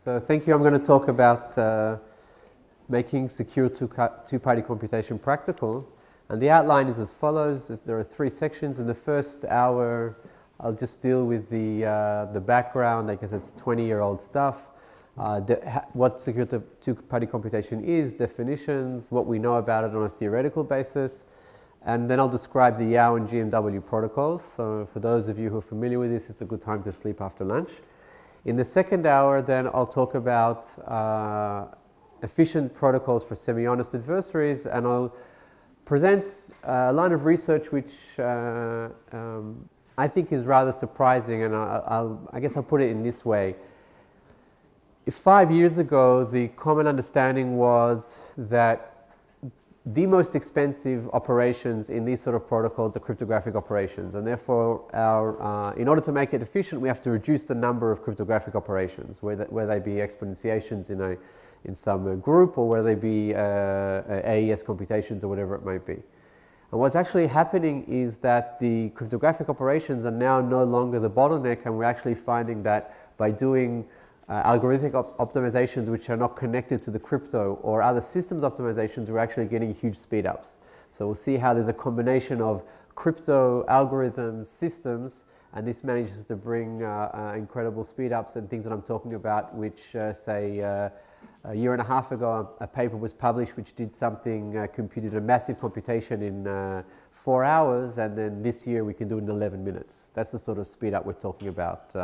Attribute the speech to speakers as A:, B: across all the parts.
A: So thank you. I'm going to talk about uh, making secure two-party computation practical. And the outline is as follows. There are three sections. In the first hour, I'll just deal with the, uh, the background, I guess it's 20-year-old stuff, uh, what secure two-party computation is, definitions, what we know about it on a theoretical basis, and then I'll describe the YAO and GMW protocols. So for those of you who are familiar with this, it's a good time to sleep after lunch. In the second hour, then I'll talk about uh, efficient protocols for semi-honest adversaries, and I'll present a line of research which uh, um, I think is rather surprising, and I'll, I'll, I guess I'll put it in this way. If five years ago, the common understanding was that the most expensive operations in these sort of protocols are cryptographic operations, and therefore, our, uh, in order to make it efficient, we have to reduce the number of cryptographic operations, whether, whether they be exponentiations in, a, in some uh, group or whether they be uh, AES computations or whatever it might be. And what's actually happening is that the cryptographic operations are now no longer the bottleneck, and we're actually finding that by doing uh, algorithmic op optimizations which are not connected to the crypto or other systems optimizations, we're actually getting huge speed ups. So we'll see how there's a combination of crypto algorithms, systems, and this manages to bring uh, uh, incredible speed ups and things that I'm talking about, which uh, say uh, a year and a half ago, a, paper was published which did something, uh, computed a massive computation in four hours, and then this year we can do it in 11 minutes. That's the sort of speed up we're talking about.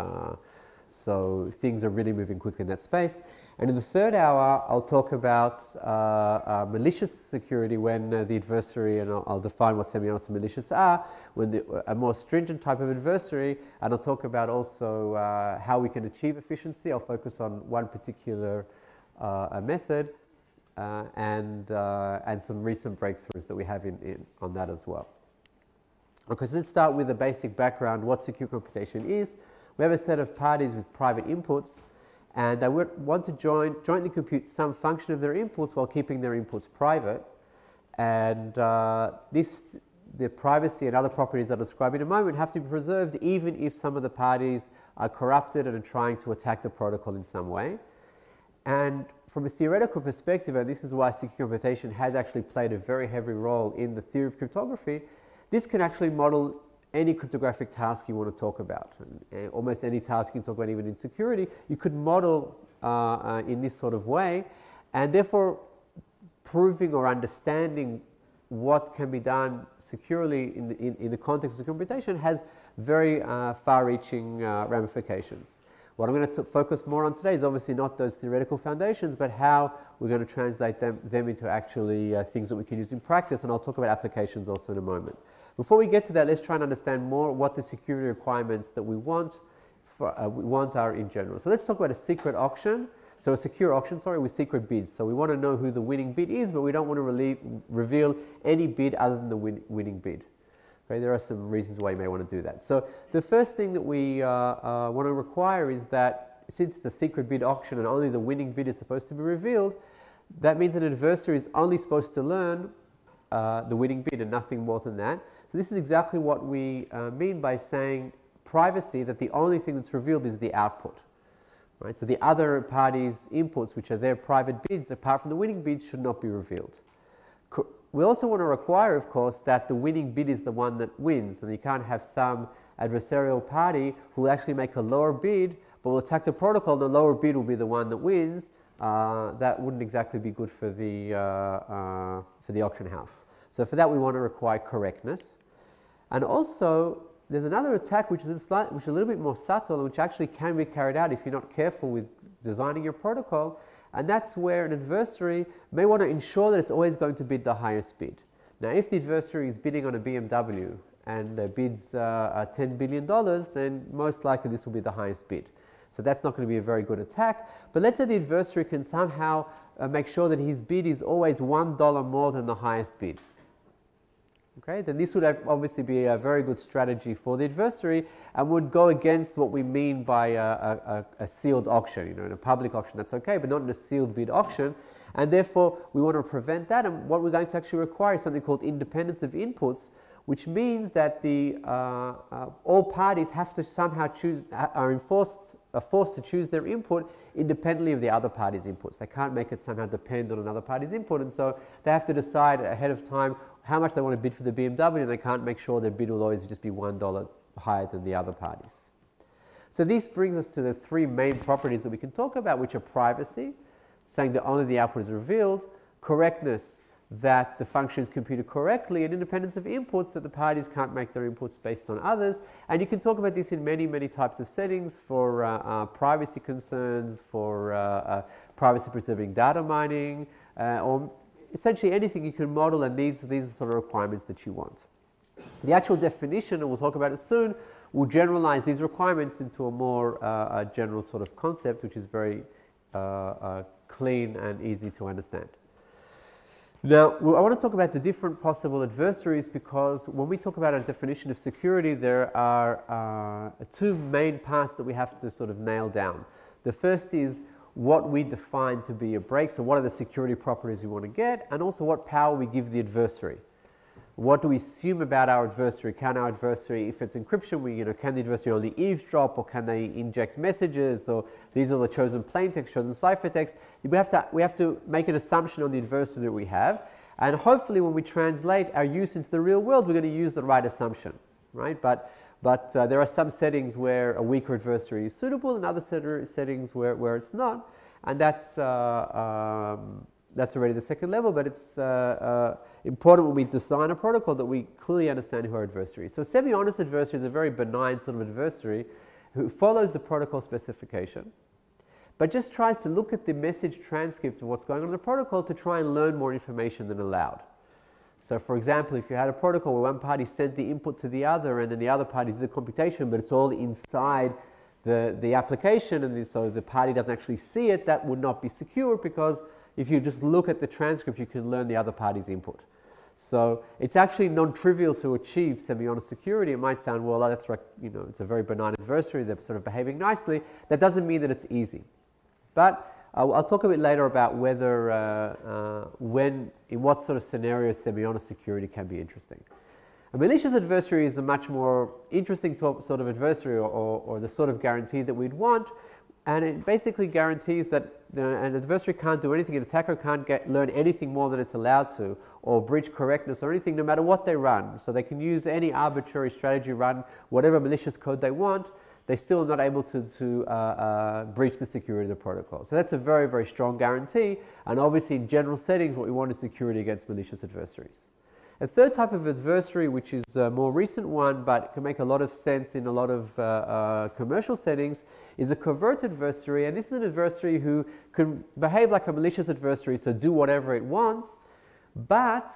A: So things are really moving quickly in that space. And in the third hour, I'll talk about uh, uh, malicious security when uh, the adversary, and I'll, I'll define what semi-honest and malicious are, when the, a more stringent type of adversary, and I'll talk about also uh, how we can achieve efficiency. I'll focus on one particular uh, method uh, and, and some recent breakthroughs that we have in, in, on that as well. Okay, so let's start with the basic background, what secure computation is. We have a set of parties with private inputs and they want to join, jointly compute some function of their inputs while keeping their inputs private. And uh, this, the privacy and other properties I'll describe in a moment have to be preserved even if some of the parties are corrupted and are trying to attack the protocol in some way. And from a theoretical perspective, and this is why secure computation has actually played a very heavy role in the theory of cryptography, this can actually model any cryptographic task you want to talk about. And, uh, almost any task you can talk about, even in security, you could model uh, uh, in this sort of way, and therefore proving or understanding what can be done securely in the, in, in the context of computation has very uh, far-reaching ramifications. What I'm going to focus more on today is obviously not those theoretical foundations, but how we're going to translate them, them into actually uh, things that we can use in practice, and I'll talk about applications also in a moment. Before we get to that, let's try and understand more what the security requirements that we want, for, uh, we want are in general. So let's talk about a secret auction. So a secure auction, sorry, with secret bids. So we want to know who the winning bid is, but we don't want to relieve, reveal any bid other than the win, winning bid. Okay, there are some reasons why you may want to do that. So the first thing that we uh, uh, want to require is that since it's a secret bid auction and only the winning bid is supposed to be revealed, that means an adversary is only supposed to learn uh, the winning bid and nothing more than that. So this is exactly what we uh, mean by saying privacy, that the only thing that's revealed is the output. Right? So the other party's inputs, which are their private bids, apart from the winning bids, should not be revealed. We also want to require, of course, that the winning bid is the one that wins, and you can't have some adversarial party who will actually make a lower bid, but will attack the protocol, the lower bid will be the one that wins. Uh, that wouldn't exactly be good for the, uh, uh, for the auction house. So for that, we want to require correctness. And also, there's another attack which is, a slight, which is a little bit more subtle which actually can be carried out if you're not careful with designing your protocol. And that's where an adversary may want to ensure that it's always going to bid the highest bid. Now, if the adversary is bidding on a BMW and uh, bids uh, $10 billion, then most likely this will be the highest bid. So that's not going to be a very good attack. But let's say the adversary can somehow uh, make sure that his bid is always $1 more than the highest bid. Okay, then this would obviously be a very good strategy for the adversary and would go against what we mean by a, a, a, sealed auction. You know, in a public auction, that's okay, but not in a sealed bid auction. And therefore, we want to prevent that. And what we're going to actually require is something called independence of inputs, which means that the, uh, uh, all parties have to somehow choose, are enforced, are forced to choose their input independently of the other party's inputs. They can't make it somehow depend on another party's input, and so they have to decide ahead of time how much they want to bid for the BMW, and they can't make sure their bid will always just be $1 higher than the other parties. So this brings us to the three main properties that we can talk about, which are privacy, saying that only the output is revealed, correctness, that the function is computed correctly and independence of inputs that the parties can't make their inputs based on others. And you can talk about this in many, many types of settings for uh, uh, privacy concerns, for uh, uh privacy preserving data mining, uh, or essentially anything you can model and these, these are sort of requirements that you want. The actual definition, and we'll talk about it soon, will generalize these requirements into a more uh, general sort of concept which is very clean and easy to understand. Now, I want to talk about the different possible adversaries because when we talk about a definition of security, there are uh, two main parts that we have to sort of nail down. The first is what we define to be a break, so what are the security properties we want to get, and also what power we give the adversary. What do we assume about our adversary? Can our adversary, if it's encryption, we, you know, can the adversary only eavesdrop or can they inject messages or these are the chosen plaintext, chosen ciphertext? We have, to, we have to make an assumption on the adversary that we have. And hopefully when we translate our use into the real world, we're going to use the right assumption, right? But, but uh, there are some settings where a weaker adversary is suitable and other settings where, where it's not. And that's, uh, um, that's already the second level, but it's uh, uh, important when we design a protocol that we clearly understand who our adversary is. So semi-honest adversary is a very benign sort of adversary who follows the protocol specification, but just tries to look at the message transcript of what's going on in the protocol to try and learn more information than allowed. So for example, if you had a protocol where one party sent the input to the other and then the other party did the computation, but it's all inside the, the application and so the party doesn't actually see it, that would not be secure because if you just look at the transcript, you can learn the other party's input. So it's actually non-trivial to achieve semi-honest security. It might sound, well, that's like, you know, it's a very benign adversary. They're sort of behaving nicely. That doesn't mean that it's easy. But uh, I'll talk a bit later about whether, uh, uh, when, in what sort of scenarios semi-honest security can be interesting. A malicious adversary is a much more interesting sort of adversary or, or, or the sort of guarantee that we'd want and it basically guarantees that an adversary can't do anything, an attacker can't get, learn anything more than it's allowed to, or breach correctness or anything, no matter what they run. So they can use any arbitrary strategy, run whatever malicious code they want, they're still not able to, to uh, uh, breach the security of the protocol. So that's a very, very strong guarantee. And obviously, in general settings, what we want is security against malicious adversaries. A third type of adversary, which is a more recent one but can make a lot of sense in a lot of uh, uh, commercial settings, is a covert adversary. And this is an adversary who can behave like a malicious adversary, so do whatever it wants, but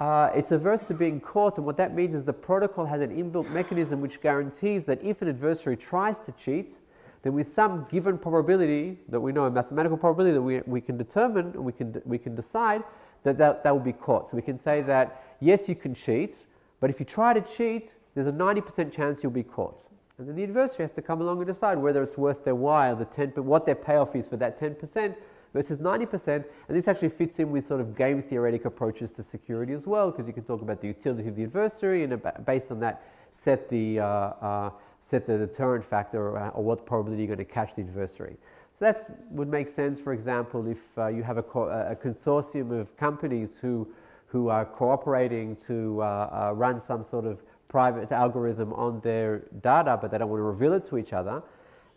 A: uh, it's averse to being caught. And what that means is the protocol has an inbuilt mechanism which guarantees that if an adversary tries to cheat, then with some given probability that we know, a mathematical probability that we, we can determine, and we can, we can decide, that, that that will be caught. So we can say that yes, you can cheat, but if you try to cheat, there's a 90% chance you'll be caught. And then the adversary has to come along and decide whether it's worth their while, the 10, what their payoff is for that 10% versus 90%. And this actually fits in with sort of game theoretic approaches to security as well, because you can talk about the utility of the adversary and based on that, set the, uh, uh, set the deterrent factor or, or what probability you're going to catch the adversary. So that would make sense, for example, if uh, you have a, a, consortium of companies who, who are cooperating to uh, uh, run some sort of private algorithm on their data, but they don't want to reveal it to each other.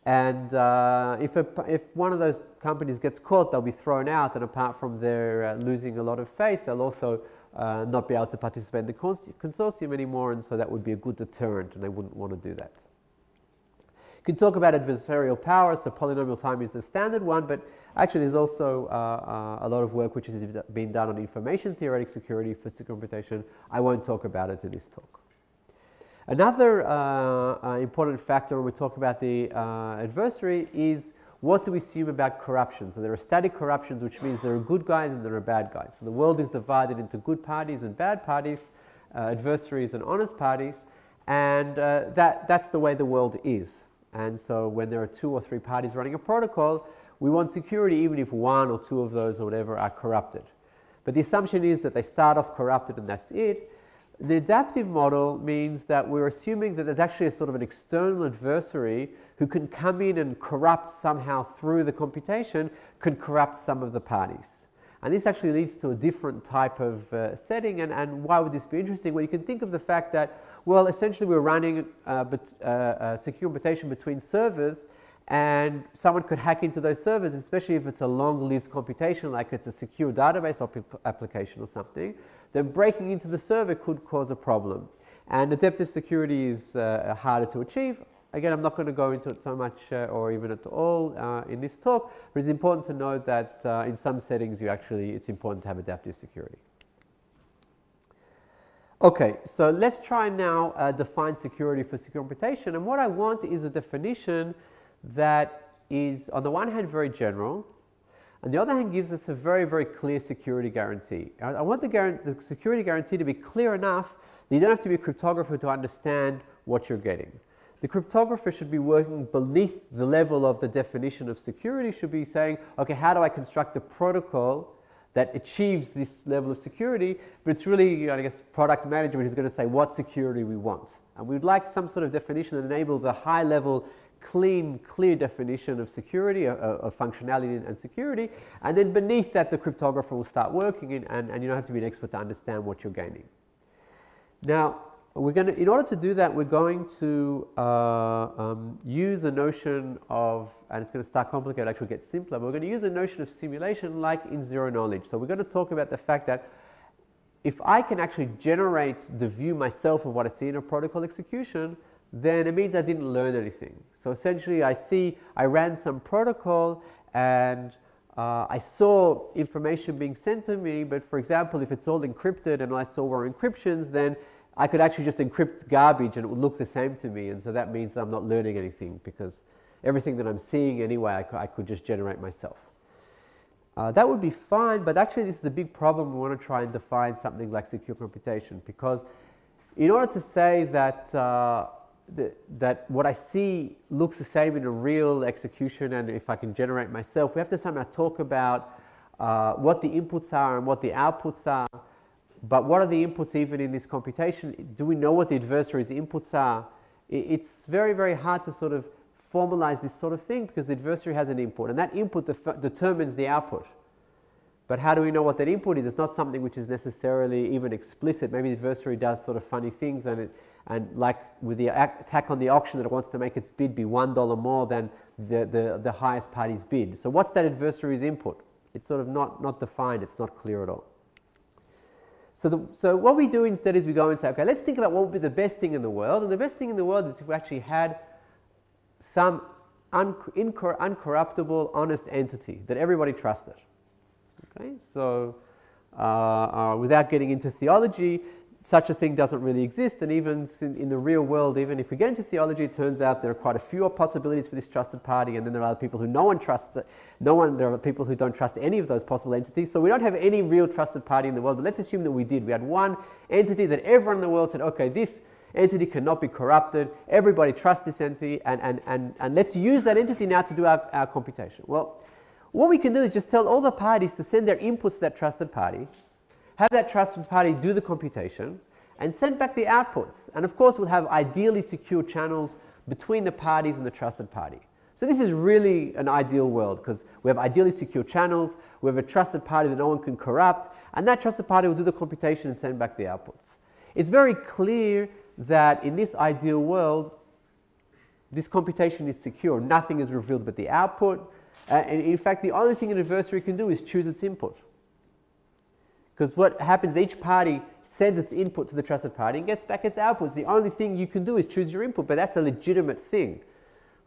A: And uh, if, a, if one of those companies gets caught, they'll be thrown out, and apart from their uh, losing a lot of face, they'll also uh, not be able to participate in the consortium anymore, and so that would be a good deterrent, and they wouldn't want to do that. You can talk about adversarial power, so polynomial time is the standard one, but actually there's also uh, uh, a lot of work which has been done on information theoretic security for secret computation. I won't talk about it in this talk. Another uh, uh important factor when we talk about the uh, adversary is what do we assume about corruption? So there are static corruptions, which means there are good guys and there are bad guys. So the world is divided into good parties and bad parties, uh, adversaries and honest parties, and that, that's the way the world is. And so when there are two or three parties running a protocol, we want security even if one or two of those or whatever are corrupted. But the assumption is that they start off corrupted and that's it. The adaptive model means that we're assuming that there's actually a sort of an external adversary who can come in and corrupt somehow through the computation, can corrupt some of the parties. And this actually leads to a different type of uh, setting. And, and why would this be interesting? Well, you can think of the fact that, well, essentially we're running uh, but, uh, secure computation between servers and someone could hack into those servers, especially if it's a long-lived computation, like it's a secure database application or something, then breaking into the server could cause a problem. And adaptive security is uh, harder to achieve. Again, I'm not going to go into it so much uh, or even at all uh, in this talk, but it's important to note that uh, in some settings, you actually, it's important to have adaptive security. Okay, so let's try now uh, define security for secure computation. And what I want is a definition that is, on the one hand, very general, and the other hand gives us a very, very clear security guarantee. I want the, the, security guarantee to be clear enough that you don't have to be a cryptographer to understand what you're getting. The cryptographer should be working beneath the level of the definition of security, should be saying, okay, how do I construct a protocol that achieves this level of security? But it's really, I guess, product management who's going to say what security we want. And we'd like some sort of definition that enables a high level clean, clear definition of security, of, of, functionality and security, and then beneath that the cryptographer will start working in, and, and you don't have to be an expert to understand what you're gaining. Now, we're going to, in order to do that, we're going to uh, um, use a notion of, and it's going to start complicated, actually get simpler, but we're going to use a notion of simulation like in zero knowledge. So we're going to talk about the fact that if I can actually generate the view myself of what I see in a protocol execution, then it means I didn't learn anything. So essentially I see, I ran some protocol and uh, I saw information being sent to me, but for example, if it's all encrypted and I saw were encryptions, then I could actually just encrypt garbage and it would look the same to me. And so that means that I'm not learning anything because everything that I'm seeing anyway, I, I could just generate myself. Uh, that would be fine, but actually this is a big problem. We want to try and define something like secure computation because in order to say that uh, that what I see looks the same in a real execution and if I can generate myself, we have to somehow talk about uh, what the inputs are and what the outputs are. But what are the inputs even in this computation? Do we know what the adversary's inputs are? It's very, very hard to sort of formalize this sort of thing because the adversary has an input and that input determines the output. But how do we know what that input is? It's not something which is necessarily even explicit. Maybe the adversary does sort of funny things and it, and like with the attack on the auction that it wants to make its bid be $1 more than the, the, the highest party's bid. So what's that adversary's input? It's sort of not, not defined, it's not clear at all. So, the, so what we do instead is we go and say, okay, let's think about what would be the best thing in the world. And the best thing in the world is if we actually had some un, uncorruptible, honest entity that everybody trusted. Okay, so uh, uh, without getting into theology, such a thing doesn't really exist. And even in the real world, even if we get into theology, it turns out there are quite a few possibilities for this trusted party. And then there are other people who no one trusts. No one, there are people who don't trust any of those possible entities. So we don't have any real trusted party in the world. But let's assume that we did. We had one entity that everyone in the world said, okay, this entity cannot be corrupted. Everybody trusts this entity. And, and, and, and let's use that entity now to do our, our computation. Well, what we can do is just tell all the parties to send their inputs to that trusted party have that trusted party do the computation, and send back the outputs. And of course, we'll have ideally secure channels between the parties and the trusted party. So this is really an ideal world because we have ideally secure channels, we have a trusted party that no one can corrupt, and that trusted party will do the computation and send back the outputs. It's very clear that in this ideal world, this computation is secure. Nothing is revealed but the output. Uh, and in fact, the only thing an adversary can do is choose its input. Because what happens, each party sends its input to the trusted party and gets back its outputs. The only thing you can do is choose your input, but that's a legitimate thing.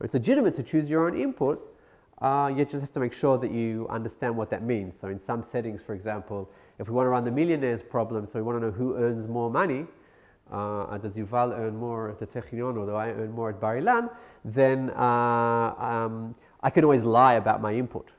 A: It's legitimate to choose your own input, uh, you just have to make sure that you understand what that means. So in some settings, for example, if we want to run the millionaires problem, so we want to know who earns more money, uh, does Yuval earn more at the Technion or do I earn more at Bar Ilan, then uh, um, I can always lie about my input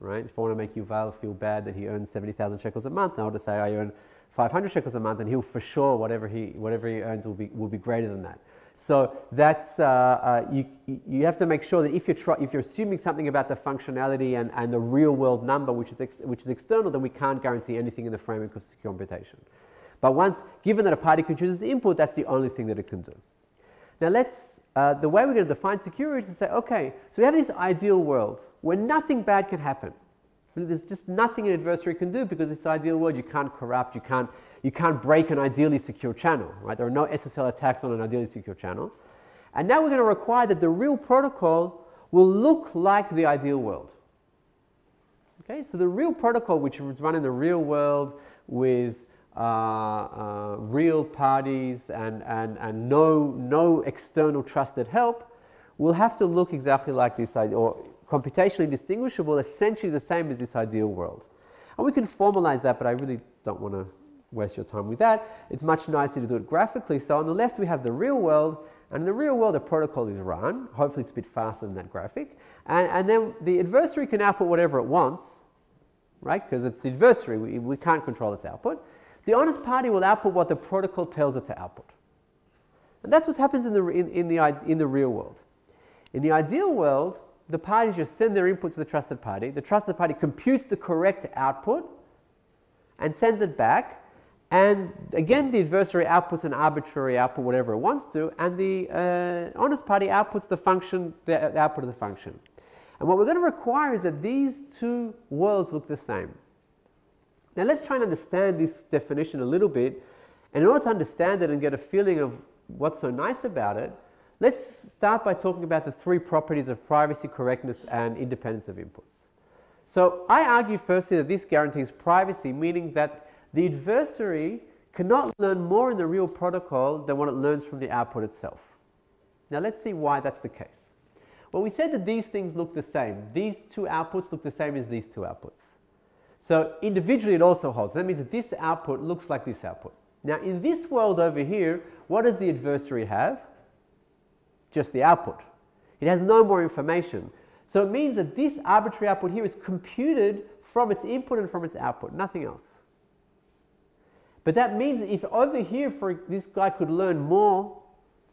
A: right? If I want to make Yuval feel bad that he earns 70,000 shekels a month, I'll just say I earn 500 shekels a month and he'll for sure, whatever he, whatever he earns will be, will be greater than that. So that's, uh, uh, you, you have to make sure that if you're, try, if you're assuming something about the functionality and, and the real world number, which is, ex, which is external, then we can't guarantee anything in the framework of secure computation. But once, given that a party can choose its input, that's the only thing that it can do. Now let's, uh, the way we're going to define security is to say, okay, so we have this ideal world where nothing bad can happen. There's just nothing an adversary can do because this ideal world you can't corrupt, you can't, you can't break an ideally secure channel, right? There are no SSL attacks on an ideally secure channel. And now we're going to require that the real protocol will look like the ideal world. Okay, so the real protocol which is run in the real world with uh, uh, real parties and, and, and no, no external trusted help will have to look exactly like this, idea, or computationally distinguishable, essentially the same as this ideal world. And we can formalize that, but I really don't want to waste your time with that. It's much nicer to do it graphically. So on the left we have the real world, and in the real world the protocol is run. Hopefully it's a bit faster than that graphic. And, and then the adversary can output whatever it wants, right? Because it's the adversary, we, we can't control its output. The honest party will output what the protocol tells it to output. And that's what happens in the, in, in the, in the real world. In the ideal world, the parties just send their input to the trusted party. The trusted party computes the correct output and sends it back. And again, the adversary outputs an arbitrary output, whatever it wants to, and the uh, honest party outputs the function, the output of the function. And what we're going to require is that these two worlds look the same. Now let's try and understand this definition a little bit. And in order to understand it and get a feeling of what's so nice about it, Let's start by talking about the three properties of privacy, correctness, and independence of inputs. So I argue firstly that this guarantees privacy, meaning that the adversary cannot learn more in the real protocol than what it learns from the output itself. Now let's see why that's the case. Well, we said that these things look the same. These two outputs look the same as these two outputs. So individually it also holds. That means that this output looks like this output. Now in this world over here, what does the adversary have? just the output. It has no more information. So it means that this arbitrary output here is computed from its input and from its output, nothing else. But that means if over here for this guy could learn more,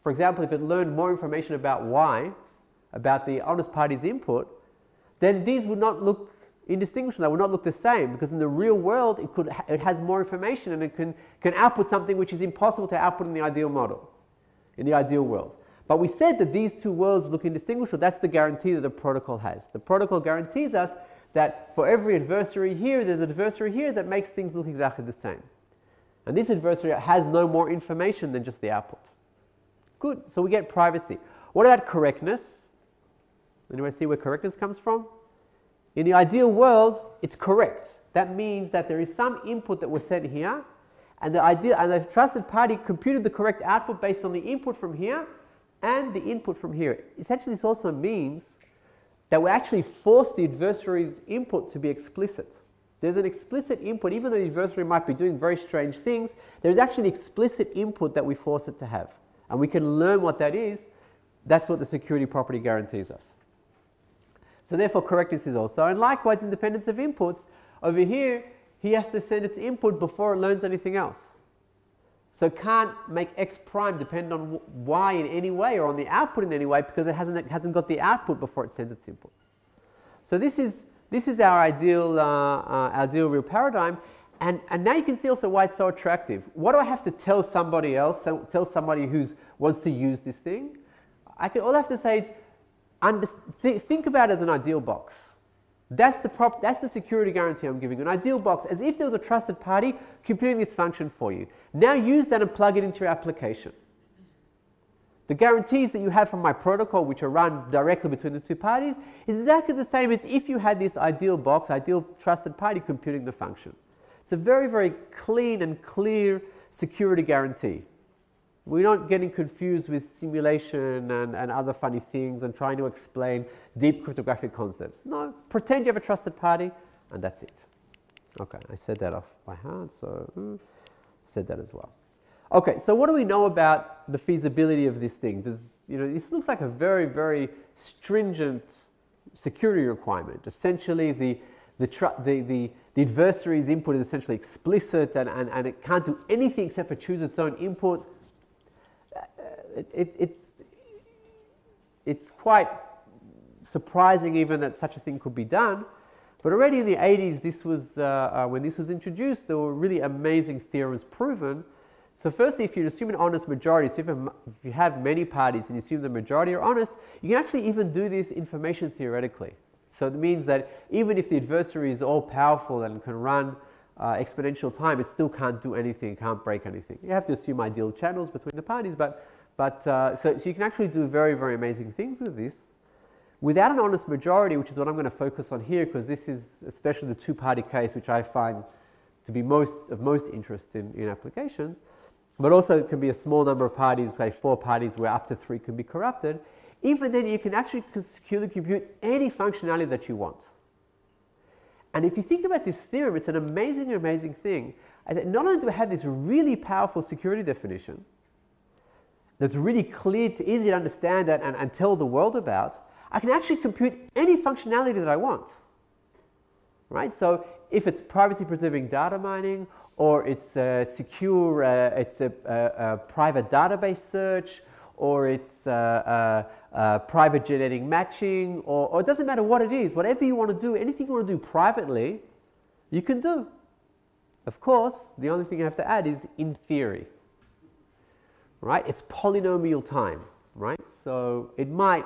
A: for example, if it learned more information about Y, about the honest party's input, then these would not look indistinguishable. They would not look the same because in the real world it, could, it has more information and it can, can output something which is impossible to output in the ideal model, in the ideal world. But we said that these two worlds look indistinguishable. That's the guarantee that the protocol has. The protocol guarantees us that for every adversary here, there's an adversary here that makes things look exactly the same. And this adversary has no more information than just the output. Good, so we get privacy. What about correctness? Anyone see where correctness comes from? In the ideal world, it's correct. That means that there is some input that was sent here, and the, ideal, and the trusted party computed the correct output based on the input from here, and the input from here. Essentially, this also means that we actually force the adversary's input to be explicit. There's an explicit input, even though the adversary might be doing very strange things, there's actually an explicit input that we force it to have. And we can learn what that is. That's what the security property guarantees us. So therefore, correctness is also. And likewise, independence of inputs. Over here, he has to send its input before it learns anything else. So can't make x prime depend on y in any way or on the output in any way because it hasn't, it hasn't got the output before it sends its input. So this is, this is our ideal, uh, uh, ideal real paradigm. And, and now you can see also why it's so attractive. What do I have to tell somebody else, tell somebody who wants to use this thing? I can, all I have to say is under, th think about it as an ideal box. That's the, prop, that's the security guarantee I'm giving. An ideal box, as if there was a trusted party computing this function for you. Now use that and plug it into your application. The guarantees that you have from my protocol, which are run directly between the two parties, is exactly the same as if you had this ideal box, ideal trusted party computing the function. It's a very, very clean and clear security guarantee. We're not getting confused with simulation and, and other funny things and trying to explain deep cryptographic concepts. No, pretend you have a trusted party and that's it. Okay, I said that off by heart, so mm, said that as well. Okay, so what do we know about the feasibility of this thing? Does, you know, this looks like a very, very stringent security requirement. Essentially, the, the, the, the, the adversary's input is essentially explicit and, and, and it can't do anything except for choose its own input it, it, it's, it's quite surprising even that such a thing could be done. But already in the 80s, this was, uh, uh, when this was introduced, there were really amazing theorems proven. So firstly, if you assume an honest majority, so if, a, if you have many parties and you assume the majority are honest, you can actually even do this information theoretically. So it means that even if the adversary is all powerful and can run uh, exponential time, it still can't do anything, can't break anything. You have to assume ideal channels between the parties, but, but uh, so, so you can actually do very, very amazing things with this. Without an honest majority, which is what I'm going to focus on here, because this is especially the two-party case, which I find to be most of most interest in, in applications, but also it can be a small number of parties, say four parties where up to three can be corrupted. Even then, you can actually securely compute any functionality that you want. And if you think about this theorem, it's an amazing, amazing thing. Not only do I have this really powerful security definition that's really clear, to, easy to understand and, and tell the world about, I can actually compute any functionality that I want. Right? So if it's privacy preserving data mining or it's a secure, uh, it's a, a, a, private database search or it's a, private genetic matching or, or it doesn't matter what it is, whatever you want to do, anything you want to do privately, you can do. Of course, the only thing you have to add is in theory. Right? It's polynomial time, right? So it might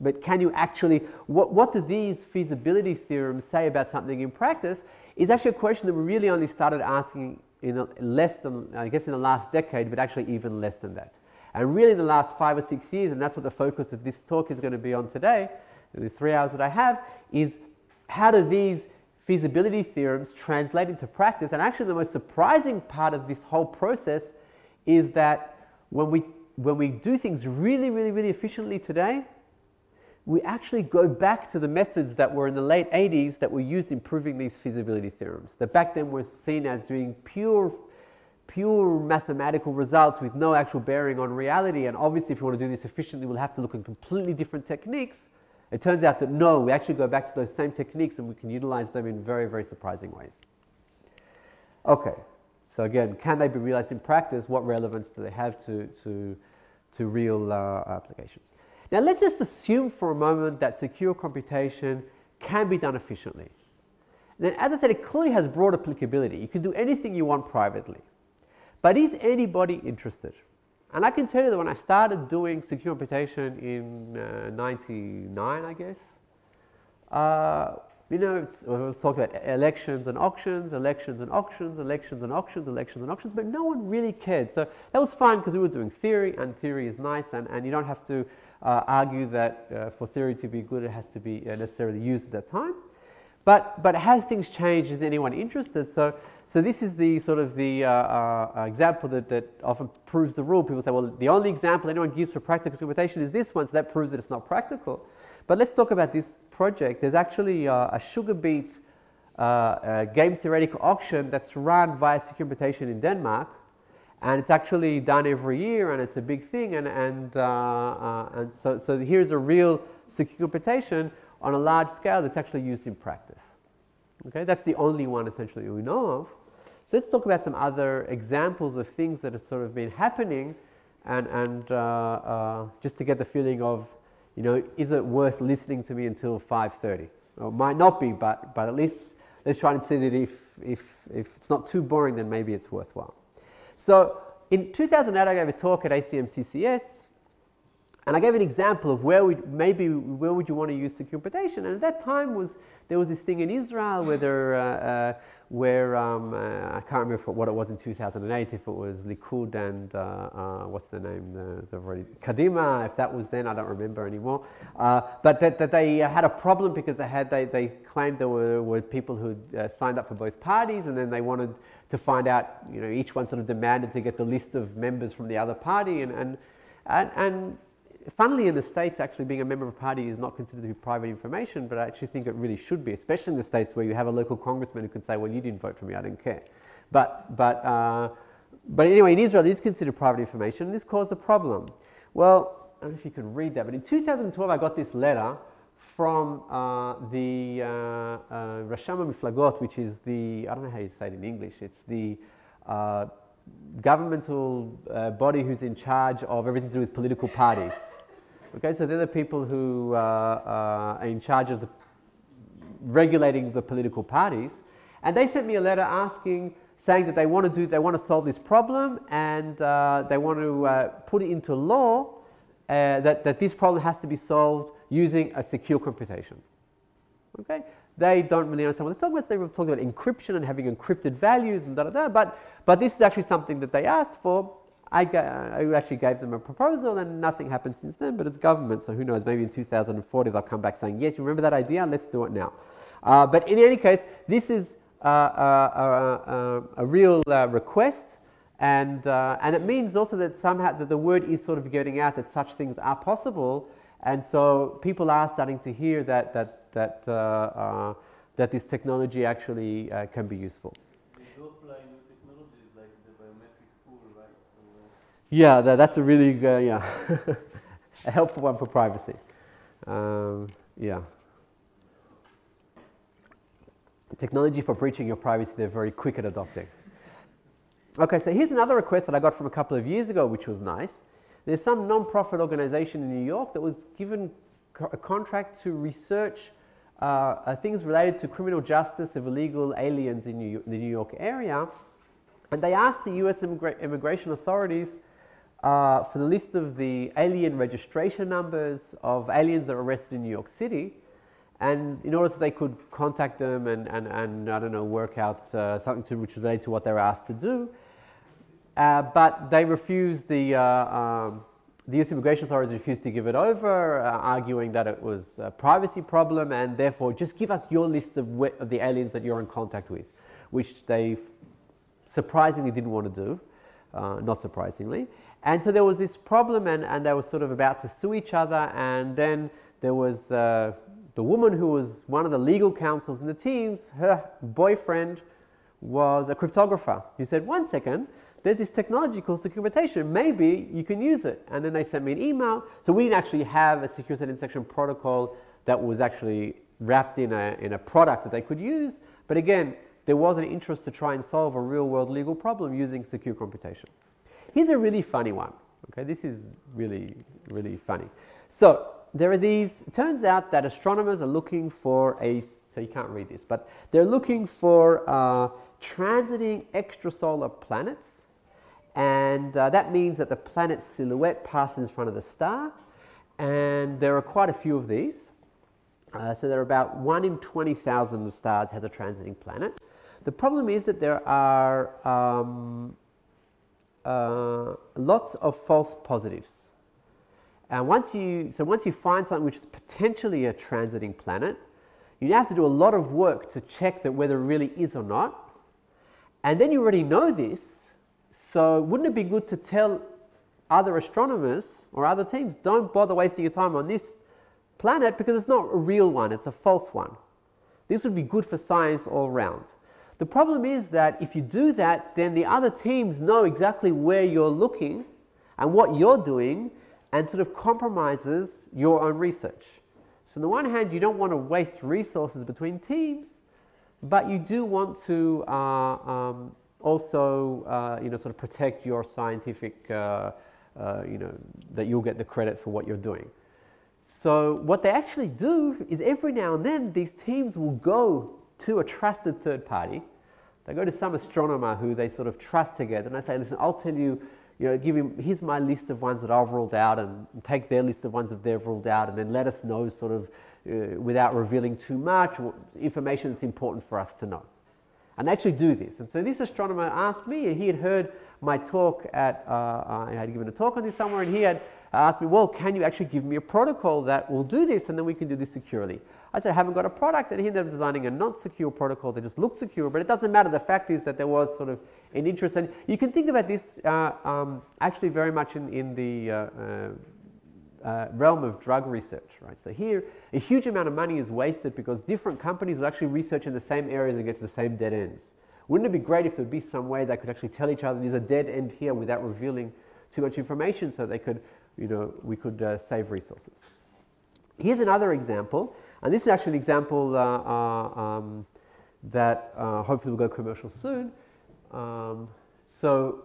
A: but can you actually, what, what do these feasibility theorems say about something in practice is actually a question that we really only started asking in a, less than, I guess in the last decade, but actually even less than that. And really in the last five or six years, and that's what the focus of this talk is going to be on today, the three hours that I have, is how do these feasibility theorems translate into practice? And actually the most surprising part of this whole process is that when we, when we do things really, really, really efficiently today, we actually go back to the methods that were in the late 80s that were used in proving these feasibility theorems, that back then were seen as doing pure, pure mathematical results with no actual bearing on reality. And obviously, if you want to do this efficiently, we'll have to look at completely different techniques. It turns out that no, we actually go back to those same techniques and we can utilize them in very, very surprising ways. Okay, so again, can they be realized in practice? What relevance do they have to, to, to real uh, applications? Now let's just assume for a moment that secure computation can be done efficiently. Then as I said, it clearly has broad applicability. You can do anything you want privately. But is anybody interested? And I can tell you that when I started doing secure computation in uh, 99, I guess, uh, you know, it's, I was talking about elections and auctions, elections and auctions, elections and auctions, elections and auctions, but no one really cared. So that was fine because we were doing theory, and theory is nice, and, and you don't have to uh, argue that uh, for theory to be good, it has to be uh, necessarily used at that time. But, but has things changed? Is anyone interested? So, so this is the sort of the uh, uh, example that, that often proves the rule. People say, well, the only example anyone gives for practical computation is this one, so that proves that it's not practical. But let's talk about this project. There's actually uh, a sugar beet game theoretical auction that's run via secure in Denmark. And it's actually done every year and it's a big thing. And, and, uh, uh, and so, so here's a real secure computation on a large scale that's actually used in practice. Okay, that's the only one essentially we know of. So let's talk about some other examples of things that have sort of been happening and, and uh, uh, just to get the feeling of, you know, is it worth listening to me until 5.30? Well, it might not be, but, but at least let's try and see that if, if, if it's not too boring, then maybe it's worthwhile. So in 2008, I gave a talk at ACM CCS, and I gave an example of where we maybe where would you want to use secure computation. And at that time was there was this thing in Israel where there, uh, uh, where um, uh, I can't remember what it was in 2008. If it was Likud and uh, uh, what's the name, the, the Kadima. If that was then, I don't remember anymore. Uh, but that, that they had a problem because they had they, they claimed there were, were people who signed up for both parties, and then they wanted to find out. You know, each one sort of demanded to get the list of members from the other party, and and and, and funnily in the States, actually being a member of a party is not considered to be private information, but I actually think it really should be, especially in the States where you have a local congressman who can say, well, you didn't vote for me, I didn't care. But, but, uh, but anyway, in Israel, it is considered private information, and this caused a problem. Well, I don't know if you can read that, but in 2012, I got this letter from uh, the uh, uh, Rasham Miflagot, which is the, I don't know how you say it in English, it's the uh, governmental uh, body who's in charge of everything to do with political parties. Okay, so they're the people who uh, uh, are in charge of the regulating the political parties. And they sent me a letter asking, saying that they want to do, they want to solve this problem and uh, they want to uh, put it into law that, that this problem has to be solved using a secure computation. Okay, they don't really understand what they're talking about. They were talking about encryption and having encrypted values and da da da. But, but this is actually something that they asked for. I, I, actually gave them a proposal and nothing happened since then, but it's government, so who knows, maybe in 2040 they'll come back saying, yes, you remember that idea? Let's do it now. Uh, but in any case, this is uh, uh, a real uh, request, and, uh, and it means also that somehow that the word is sort of getting out that such things are possible, and so people are starting to hear that, that, that, uh, that this technology actually can be useful. Yeah, that, that's a really uh, yeah a helpful one for privacy. Um, yeah. Technology for breaching your privacy, they're very quick at adopting. Okay, so here's another request that I got from a couple of years ago, which was nice. There's some non-profit organization in New York that was given co a contract to research uh, uh, things related to criminal justice of illegal aliens in New the New York area. And they asked the US immigra immigration authorities uh, for the list of the alien registration numbers of aliens that were arrested in New York City. And in order so they could contact them and, and, and I don't know, work out uh, something to, which related to what they were asked to do. Uh, but they refused, the, uh, um, the US immigration authorities refused to give it over, uh, arguing that it was a privacy problem and therefore just give us your list of, of the aliens that you're in contact with, which they surprisingly didn't want to do, uh, not surprisingly. And so there was this problem, and, and they were sort of about to sue each other. And then there was uh, the woman who was one of the legal counsels in the teams, her boyfriend was a cryptographer who said, One second, there's this technology called securitation. Maybe you can use it. And then they sent me an email. So we didn't actually have a secure set intersection protocol that was actually wrapped in a, in a product that they could use. But again, there was an interest to try and solve a real world legal problem using secure computation. Here's a really funny one. Okay, this is really, really funny. So there are these, turns out that astronomers are looking for a, so you can't read this, but they're looking for uh, transiting extrasolar planets. And uh, that means that the planet's silhouette passes in front of the star. And there are quite a few of these. Uh, so there are about 1 in 20,000 of stars has a transiting planet. The problem is that there are um, uh, lots of false positives. And once you, so once you find something which is potentially a transiting planet, you have to do a lot of work to check that whether it really is or not. And then you already know this, so wouldn't it be good to tell other astronomers or other teams, don't bother wasting your time on this planet because it's not a real one, it's a false one. This would be good for science all round. The problem is that if you do that, then the other teams know exactly where you're looking and what you're doing and sort of compromises your own research. So on the one hand, you don't want to waste resources between teams, but you do want to uh, um, also, uh, you know, sort of protect your scientific, uh, uh you know, that you'll get the credit for what you're doing. So what they actually do is every now and then these teams will go to a trusted third party. They go to some astronomer who they sort of trust together and they say, listen, I'll tell you, you know, give him, here's my list of ones that I've ruled out and take their list of ones that they've ruled out and then let us know sort of uh, without revealing too much information that's important for us to know. And they actually do this. And so this astronomer asked me, and he had heard my talk at, uh, I had given a talk on this somewhere, and he had asked me, well, can you actually give me a protocol that will do this and then we can do this securely? I said, I haven't got a product, and he ended up designing a not secure protocol that just looked secure, but it doesn't matter. The fact is that there was sort of an interest, and you can think about this uh, um, actually very much in, in the uh, realm of drug research, right? So here, a huge amount of money is wasted because different companies will actually research in the same areas and get to the same dead ends. Wouldn't it be great if there would be some way they could actually tell each other there's a dead end here without revealing too much information so they could, you know, we could uh, save resources. Here's another example. And this is actually an example uh, uh, um, that uh, hopefully will go commercial soon. Um, so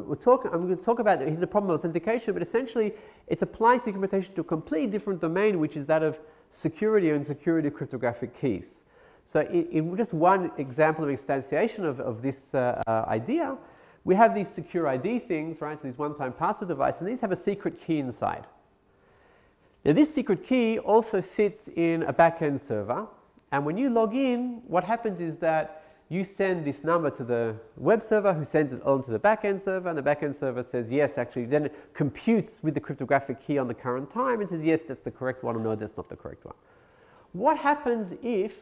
A: we'll talk, I'm going to talk about it. here's the problem of authentication, but essentially it's applying secure computation to a completely different domain, which is that of security and security cryptographic keys. So in, in just one example of instantiation of, of this uh, uh, idea, we have these secure ID things, right? So these one-time password devices, and these have a secret key inside. Now this secret key also sits in a backend server, and when you log in, what happens is that you send this number to the web server who sends it on to the backend server and the backend server says yes actually then it computes with the cryptographic key on the current time and says yes that's the correct one or no that's not the correct one. What happens if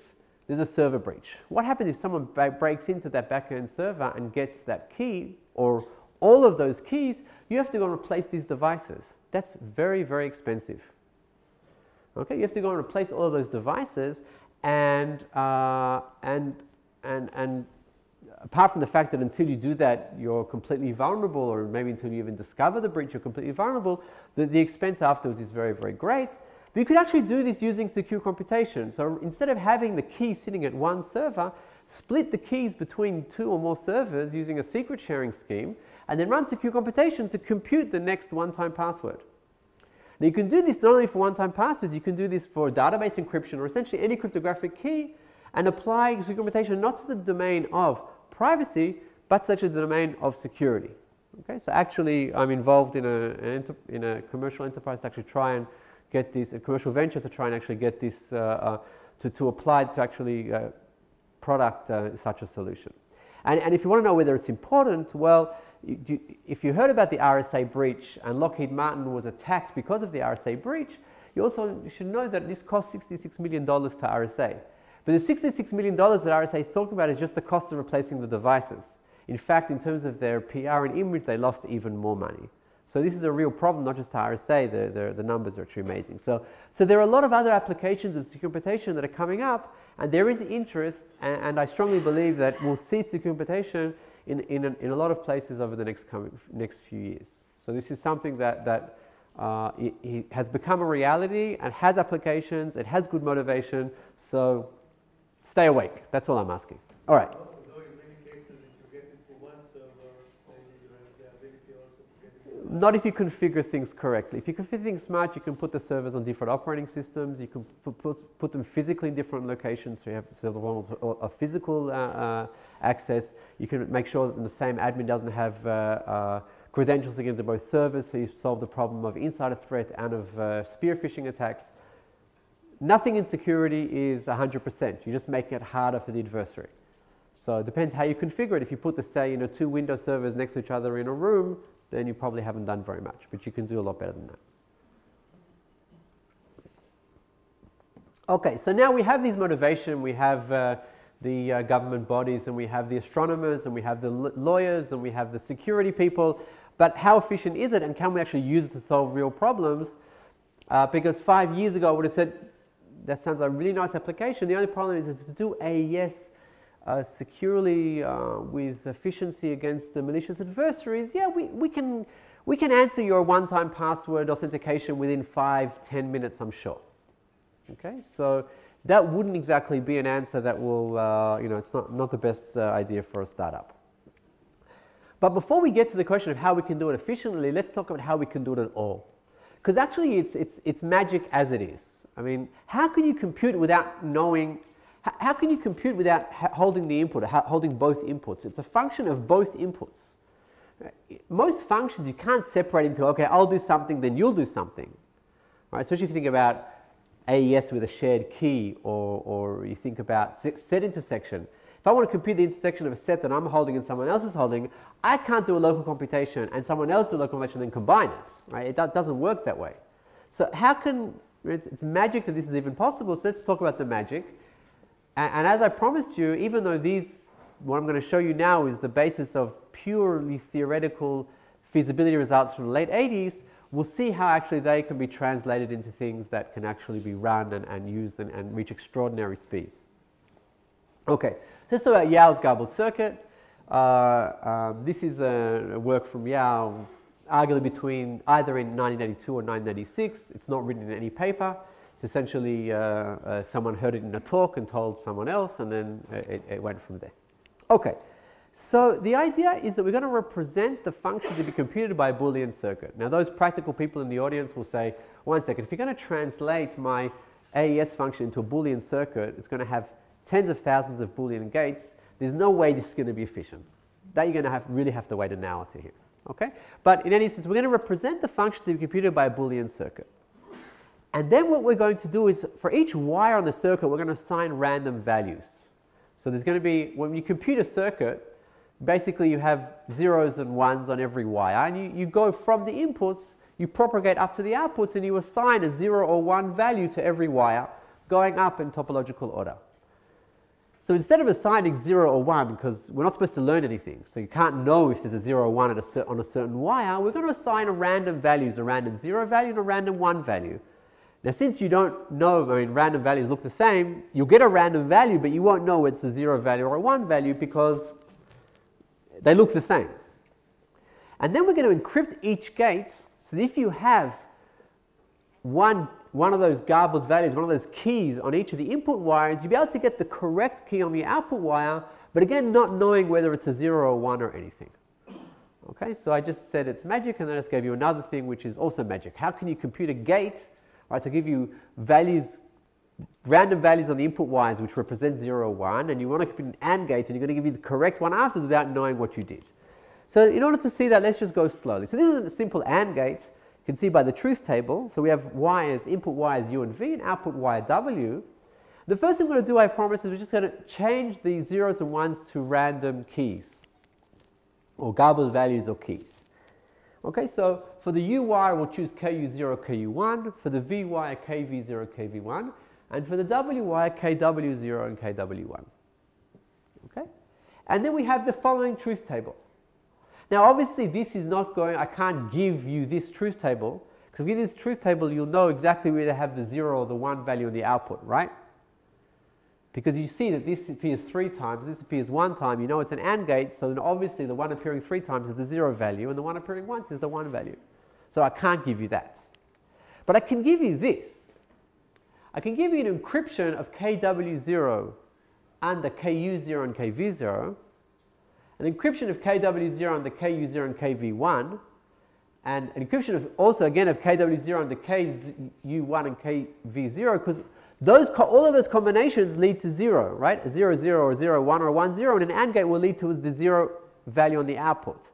A: there's a server breach? What happens if someone breaks into that backend server and gets that key or all of those keys? You have to go and replace these devices. That's very, very expensive. Okay, you have to go and replace all of those devices and, uh, and and, and apart from the fact that until you do that, you're completely vulnerable, or maybe until you even discover the breach, you're completely vulnerable, the, the expense afterwards is very, very great. But you could actually do this using secure computation. So instead of having the key sitting at one server, split the keys between two or more servers using a secret sharing scheme, and then run secure computation to compute the next one-time password. Now you can do this not only for one-time passwords, you can do this for database encryption or essentially any cryptographic key and apply computation not to the domain of privacy, but such a domain of security. Okay, so actually I'm involved in a, in a commercial enterprise to actually try and get this, a commercial venture to try and actually get this, uh, uh, to, to apply to actually uh, product uh, such a solution. And, and if you want to know whether it's important, well, you, if you heard about the RSA breach and Lockheed Martin was attacked because of the RSA breach, you also should know that this cost $66 million to RSA. But the $66 million that RSA is talking about is just the cost of replacing the devices. In fact, in terms of their PR and image, they lost even more money. So this is a real problem, not just to RSA, the, the, the, numbers are actually amazing. So, so there are a lot of other applications of secure that are coming up, and there is interest, and, and I strongly believe that we'll see secure computation in, in, a, in a lot of places over the next, coming, next few years. So this is something that, that uh, it, it has become a reality and has applications, it has good motivation, so Stay awake. That's all I'm asking. All right. Not if you configure things correctly. If you configure things smart, you can put the servers on different operating systems. You can put, them physically in different locations so you have so the ones a physical uh, uh, access. You can make sure that the same admin doesn't have uh, uh, credentials against both servers, so you solve the problem of insider threat and of uh, spear phishing attacks. Nothing in security is 100%. You just make it harder for the adversary. So it depends how you configure it. If you put the, say, you know, two Windows servers next to each other in a room, then you probably haven't done very much, but you can do a lot better than that. Okay, so now we have these motivation, we have uh, the uh, government bodies, and we have the astronomers, and we have the lawyers, and we have the security people, but how efficient is it, and can we actually use it to solve real problems? Uh, because five years ago I would have said, that sounds like a really nice application. The only problem is to do AES uh, securely uh, with efficiency against the malicious adversaries, yeah, we, we, can, we can answer your one-time password authentication within five, ten minutes, I'm sure. Okay, so that wouldn't exactly be an answer that will, uh, you know, it's not, not the best uh, idea for a startup. But before we get to the question of how we can do it efficiently, let's talk about how we can do it at all. Because actually it's, it's, it's magic as it is. I mean, how can you compute without knowing, how can you compute without holding the input, or holding both inputs? It's a function of both inputs. Most functions you can't separate into, okay, I'll do something, then you'll do something. Right? Especially if you think about AES with a shared key or, or you think about set intersection. If I want to compute the intersection of a set that I'm holding and someone else is holding, I can't do a local computation and someone else do a local computation and combine it. Right? It doesn't work that way. So how can it's, it's magic that this is even possible, so let's talk about the magic. And, and as I promised you, even though these, what I'm going to show you now is the basis of purely theoretical feasibility results from the late 80s, we'll see how actually they can be translated into things that can actually be run and, and used and, and reach extraordinary speeds. Okay, just about Yao's garbled circuit. Uh, um, this is a, a work from Yao arguably between either in 1982 or 1986. It's not written in any paper. It's essentially uh, uh, someone heard it in a talk and told someone else, and then it, it went from there. Okay, So the idea is that we're going to represent the function to be computed by a Boolean circuit. Now those practical people in the audience will say, one second, if you're going to translate my AES function into a Boolean circuit, it's going to have tens of thousands of Boolean gates. There's no way this is going to be efficient. That you're going to have, really have to wait an hour to hear. Okay? But in any sense, we're going to represent the function to be computed by a Boolean circuit. And then what we're going to do is, for each wire on the circuit, we're going to assign random values. So there's going to be, when you compute a circuit, basically you have zeros and ones on every wire, and you, you go from the inputs, you propagate up to the outputs, and you assign a zero or one value to every wire, going up in topological order. So instead of assigning 0 or 1, because we're not supposed to learn anything, so you can't know if there's a 0 or 1 a on a certain wire, we're going to assign a random values, a random 0 value and a random 1 value. Now since you don't know, I mean random values look the same, you'll get a random value, but you won't know it's a 0 value or a 1 value because they look the same. And then we're going to encrypt each gate so that if you have one one of those garbled values, one of those keys on each of the input wires, you'll be able to get the correct key on the output wire, but again, not knowing whether it's a 0 or 1 or anything. Okay, so I just said it's magic, and then I just gave you another thing which is also magic. How can you compute a gate? Right, so give you values, random values on the input wires which represent 0 or 1, and you want to compute an AND gate, and you're going to give you the correct one afterwards without knowing what you did. So in order to see that, let's just go slowly. So this is a simple AND gate. You can see by the truth table, so we have y as input wires U and V and output wire W. The first thing we're going to do, I promise, is we're just going to change the zeros and ones to random keys or garbled values or keys. Okay, so for the uy, we'll choose KU0, KU1. For the V wire, KV0, KV1. And for the W wire, KW0 and KW1. Okay? And then we have the following truth table. Now obviously this is not going, I can't give you this truth table because with this truth table you'll know exactly where to have the 0 or the 1 value in the output, right? Because you see that this appears three times, this appears one time, you know it's an AND gate, so then obviously the one appearing three times is the 0 value and the one appearing once is the 1 value. So I can't give you that. But I can give you this. I can give you an encryption of KW0 under KU0 and KV0 an encryption of KW0 under KU0 and KV1, and an encryption of also again of KW0 under KU1 and KV0 because those all of those combinations lead to zero, right? A zero, zero, or zero, one, or one, zero, and an AND gate will lead to the zero value on the output.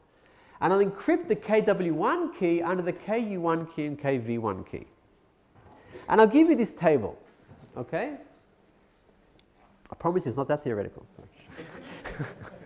A: And I'll encrypt the KW1 key under the KU1 key and KV1 key. And I'll give you this table, okay? I promise you it's not that theoretical.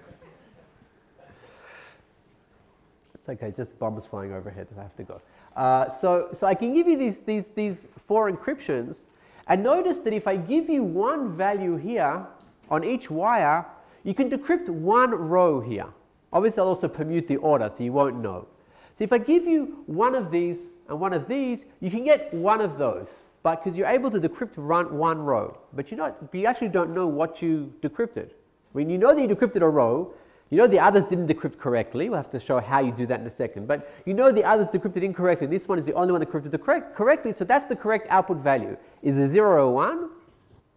A: It's okay, just bombs flying overhead. I have to go. Uh, so, so I can give you these, these, these four encryptions. And notice that if I give you one value here on each wire, you can decrypt one row here. Obviously, I'll also permute the order, so you won't know. So if I give you one of these and one of these, you can get one of those, but because you're able to decrypt one, one row, but you, not, you actually don't know what you decrypted. When you know that you decrypted a row, you know the others didn't decrypt correctly. We'll have to show how you do that in a second. But you know the others decrypted incorrectly. This one is the only one that decrypted correct, correctly. So that's the correct output value. Is it 0 or 1?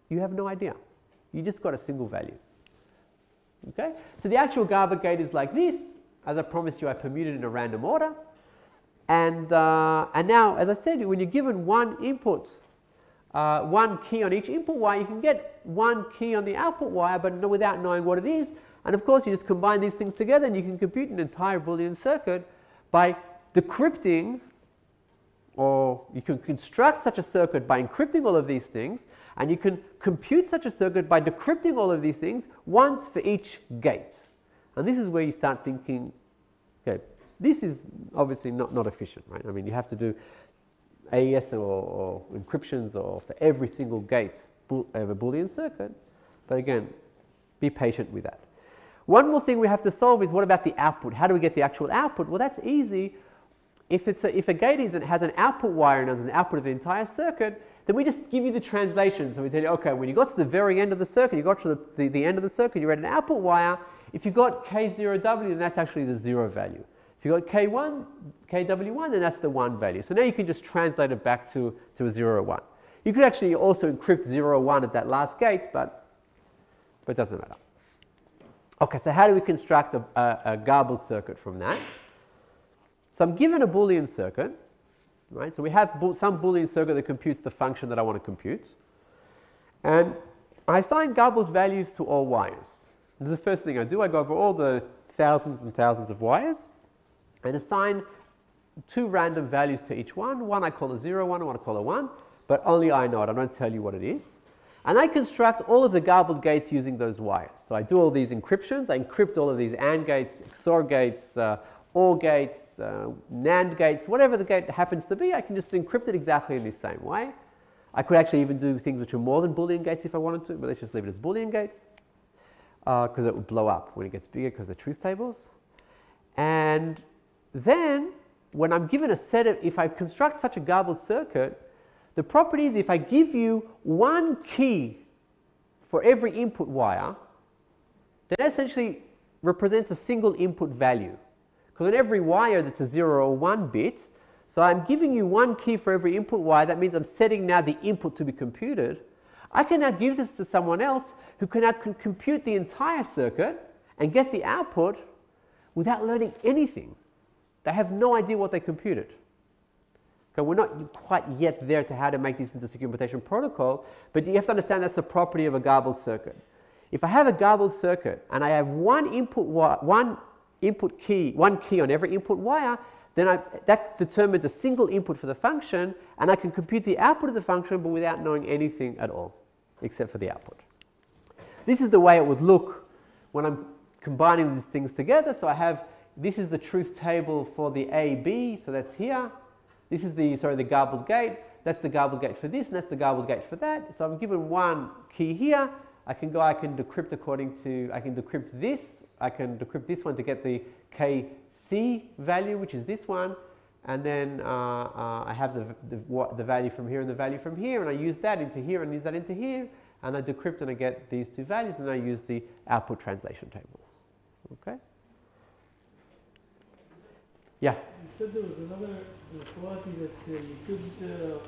A: You have no idea. You just got a single value. Okay? So the actual garbled gate is like this. As I promised you, I permuted in a random order. And, uh, and now, as I said, when you're given one input, uh, one key on each input wire, you can get one key on the output wire, but without knowing what it is. And of course, you just combine these things together and you can compute an entire Boolean circuit by decrypting or you can construct such a circuit by encrypting all of these things and you can compute such a circuit by decrypting all of these things once for each gate. And this is where you start thinking, okay, this is obviously not, not efficient, right? I mean, you have to do AES or, or encryptions or for every single gate of a Boolean circuit. But again, be patient with that. One more thing we have to solve is what about the output? How do we get the actual output? Well, that's easy. If, it's a, if a gate is, has an output wire and has an output of the entire circuit, then we just give you the translation. So we tell you, okay, when you got to the very end of the circuit, you got to the, the, the end of the circuit, you read an output wire. If you got K0W, then that's actually the zero value. If you got K1, KW1, then that's the one value. So now you can just translate it back to, to a 0, 1. You could actually also encrypt 0, 1 at that last gate, but, but it doesn't matter. Okay, so how do we construct a, a, a garbled circuit from that? So I'm given a Boolean circuit, right? So we have some Boolean circuit that computes the function that I want to compute. And I assign garbled values to all wires. This is the first thing I do. I go over all the thousands and thousands of wires and assign two random values to each one. One I call a 0, one I want to call a 1, but only I know it. I don't tell you what it is. And I construct all of the garbled gates using those wires. So I do all these encryptions. I encrypt all of these AND gates, XOR gates, uh, OR gates, uh, NAND gates, whatever the gate happens to be, I can just encrypt it exactly in the same way. I could actually even do things which are more than Boolean gates if I wanted to, but let's just leave it as Boolean gates because uh, it would blow up when it gets bigger because of truth tables. And then when I'm given a set of, if I construct such a garbled circuit, the property is if I give you one key for every input wire, that essentially represents a single input value. Because on every wire that's a 0 or 1 bit, so I'm giving you one key for every input wire, that means I'm setting now the input to be computed. I can now give this to someone else who can now compute the entire circuit and get the output without learning anything. They have no idea what they computed. Okay, we're not quite yet there to how to make this into a secure implementation protocol, but you have to understand that's the property of a garbled circuit. If I have a garbled circuit and I have one input, one input key, one key on every input wire, then I, that determines a single input for the function, and I can compute the output of the function, but without knowing anything at all, except for the output. This is the way it would look when I'm combining these things together. So I have, this is the truth table for the A, B, so that's here. This is the, sorry, the garbled gate. That's the garbled gate for this, and that's the garbled gate for that. So I'm given one key here. I can go, I can decrypt according to, I can decrypt this. I can decrypt this one to get the KC value, which is this one. And then uh, uh, I have the, the, what, the value from here and the value from here, and I use that into here and use that into here. And I decrypt and I get these two values, and I use the output translation table. Okay? Yeah?
B: You said there was another quality that uh, you could uh,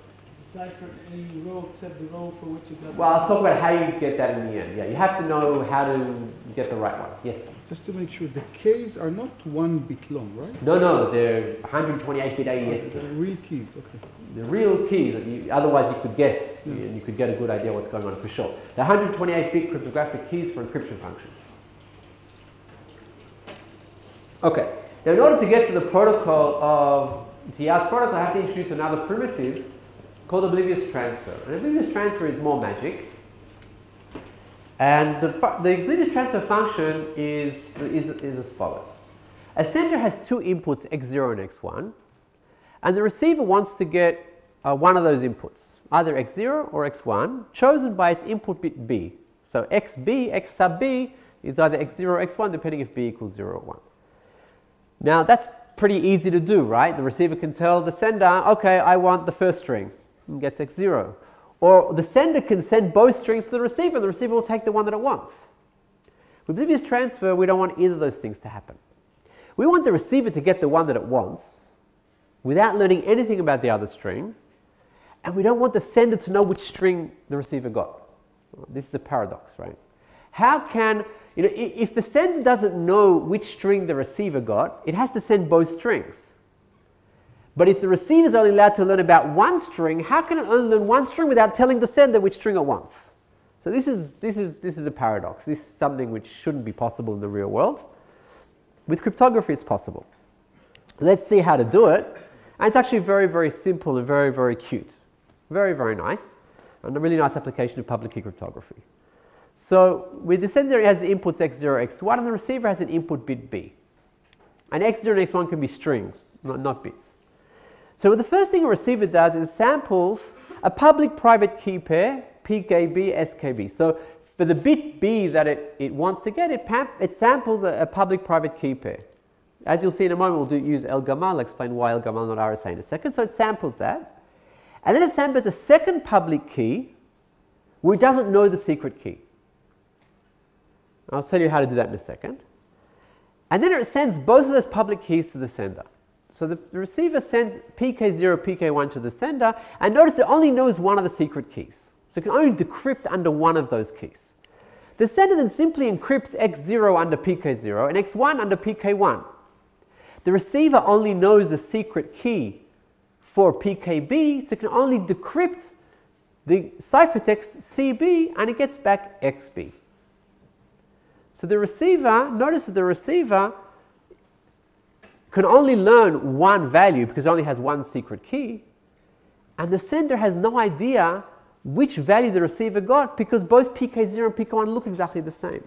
B: decipher any row except the row for which you got.
A: Well, I'll talk about how you get that in the end. Yeah, you have to know how to get the right one. Yes.
C: Just to make sure, the keys are not one bit long, right?
A: No, no, they're 128-bit AES
C: keys. The real keys, okay.
A: The real keys. You, otherwise, you could guess yeah. and you could get a good idea what's going on for sure. The 128-bit cryptographic keys for encryption functions. Okay. Now, in order to get to the protocol of TR's protocol, I have to introduce another primitive called oblivious transfer. And oblivious transfer is more magic. And the, the oblivious transfer function is, is, is as follows. A sender has two inputs, x0 and x1, and the receiver wants to get uh, one of those inputs, either x0 or x1, chosen by its input bit b. So xb, x sub b is either x0 or x1, depending if b equals 0 or 1. Now that's pretty easy to do, right? The receiver can tell the sender, okay, I want the first string, and gets x0. Or the sender can send both strings to the receiver, and the receiver will take the one that it wants. With oblivious transfer, we don't want either of those things to happen. We want the receiver to get the one that it wants without learning anything about the other string, and we don't want the sender to know which string the receiver got. This is a paradox, right? How can you know, if the sender doesn't know which string the receiver got, it has to send both strings. But if the receiver is only allowed to learn about one string, how can it only learn one string without telling the sender which string it wants? So this is, this is, this is a paradox. This is something which shouldn't be possible in the real world. With cryptography, it's possible. Let's see how to do it. And it's actually very, very simple and very, very cute. Very, very nice. And a really nice application of public key cryptography. So with the sender, it has inputs x0, x1, and the receiver has an input bit b. And x0 and x1 can be strings, not, not bits. So the first thing a receiver does is samples a public-private key pair, PKB, SKB. So for the bit B that it, it wants to get, it, it samples a, a public-private key pair. As you'll see in a moment, we'll do, use El Gamal. I'll explain why El Gamal, not RSA in a second. So it samples that. And then it samples a second public key it doesn't know the secret key. I'll tell you how to do that in a second. And then it sends both of those public keys to the sender. So the, the receiver sends PK0, PK1 to the sender, and notice it only knows one of the secret keys. So it can only decrypt under one of those keys. The sender then simply encrypts x0 under pk0 and x1 under pk1. The receiver only knows the secret key for pkb, so it can only decrypt the ciphertext cb and it gets back xb. So the receiver, notice that the receiver can only learn one value because it only has one secret key, and the sender has no idea which value the receiver got because both PK0 and PK1 look exactly the same.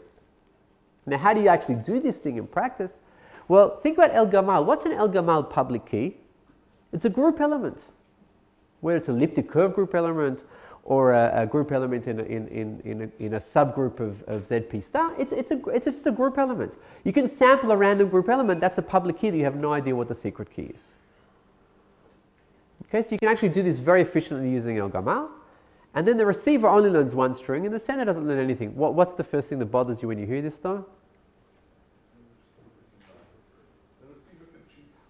A: Now, how do you actually do this thing in practice? Well, think about El Gamal. What's an El Gamal public key? It's a group element, whether it's an elliptic curve group element or a, a group element in a, in, in, in, a, in a subgroup of, of ZP star. It's, it's, a, it's just a group element. You can sample a random group element. That's a public key that you have no idea what the secret key is. Okay, so you can actually do this very efficiently using El. And then the receiver only learns one string and the sender doesn't learn anything. What, what's the first thing that bothers you when you hear this though?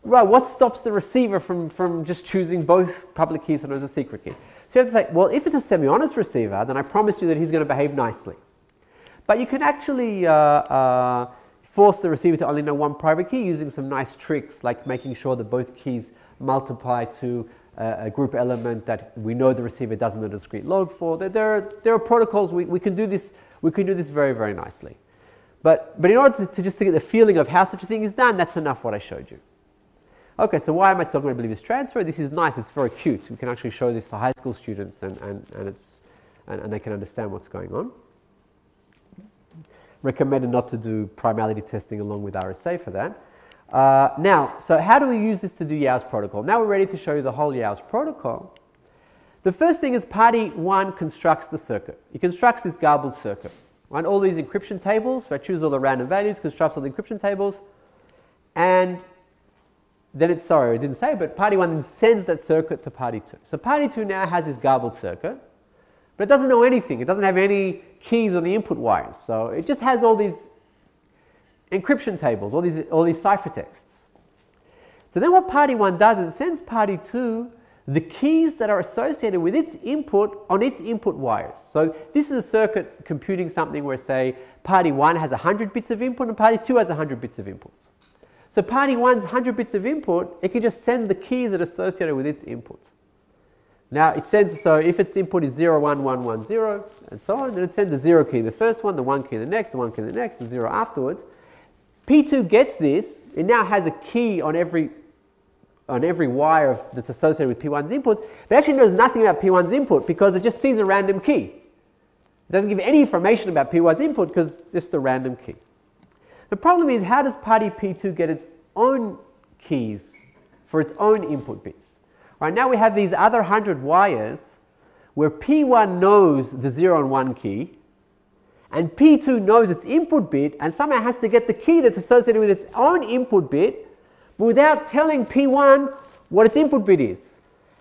A: Right, what stops the receiver from, from just choosing both public keys and as a secret key? So you have to say, well, if it's a semi-honest receiver, then I promise you that he's going to behave nicely. But you can actually uh, uh, force the receiver to only know one private key using some nice tricks like making sure that both keys multiply to a group element that we know the receiver doesn't know the discrete log for. There, there, are, there are protocols, we, we, can do this, we can do this very, very nicely. But, but in order to, to just to get the feeling of how such a thing is done, that's enough what I showed you. Okay, so why am I talking about Oblivious transfer? This is nice, it's very cute. We can actually show this to high school students and, and, and, it's, and, and they can understand what's going on. Recommended not to do primality testing along with RSA for that. Uh, now, so how do we use this to do Yao's protocol? Now we're ready to show you the whole Yao's protocol. The first thing is party one constructs the circuit. He constructs this garbled circuit. Right? All these encryption tables, so I choose all the random values, constructs all the encryption tables, and then it's, sorry, I didn't say, but party one then sends that circuit to party two. So party two now has this garbled circuit, but it doesn't know anything. It doesn't have any keys on the input wires. So it just has all these encryption tables, all these, all these ciphertexts. So then what party 1 does is it sends party 2 the keys that are associated with its input on its input wires. So this is a circuit computing something where say party 1 has 100 bits of input and party 2 has 100 bits of input. So party 1's 100 bits of input, it can just send the keys that are associated with its input. Now it sends, so if its input is 0, 1, 1, 1, 0, and so on, then it sends the 0 key the first one, the 1 key the next, the 1 key the next, the 0 afterwards. P2 gets this, it now has a key on every on every wire of, that's associated with P1's inputs, but actually knows nothing about P1's input because it just sees a random key. It doesn't give any information about P1's input because it's just a random key. The problem is how does party P2 get its own keys for its own input bits? Right now we have these other 100 wires where P1 knows the 0 and 1 key, and P2 knows its input bit and somehow has to get the key that's associated with its own input bit but without telling P1 what its input bit is.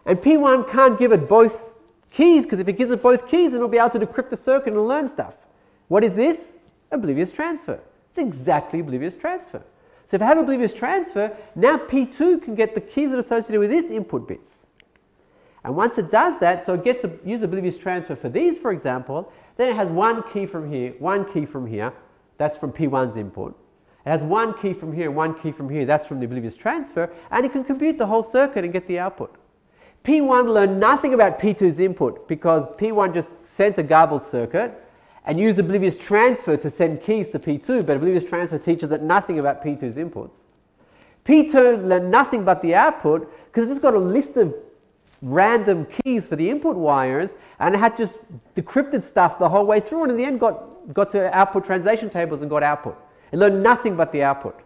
A: And P1 can't give it both keys because if it gives it both keys, then it'll be able to decrypt the circuit and learn stuff. What is this? Oblivious transfer. It's exactly oblivious transfer. So if I have oblivious transfer, now P2 can get the keys that are associated with its input bits. And once it does that, so it gets a use oblivious transfer for these, for example, then it has one key from here, one key from here, that's from P1's input. It has one key from here, one key from here, that's from the oblivious transfer, and it can compute the whole circuit and get the output. P1 learned nothing about P2's input because P1 just sent a garbled circuit and used oblivious transfer to send keys to P2, but oblivious transfer teaches it nothing about P2's inputs. P2 learned nothing but the output because it's got a list of random keys for the input wires and it had just decrypted stuff the whole way through and in the end got, got to output translation tables and got output. It learned nothing but the output.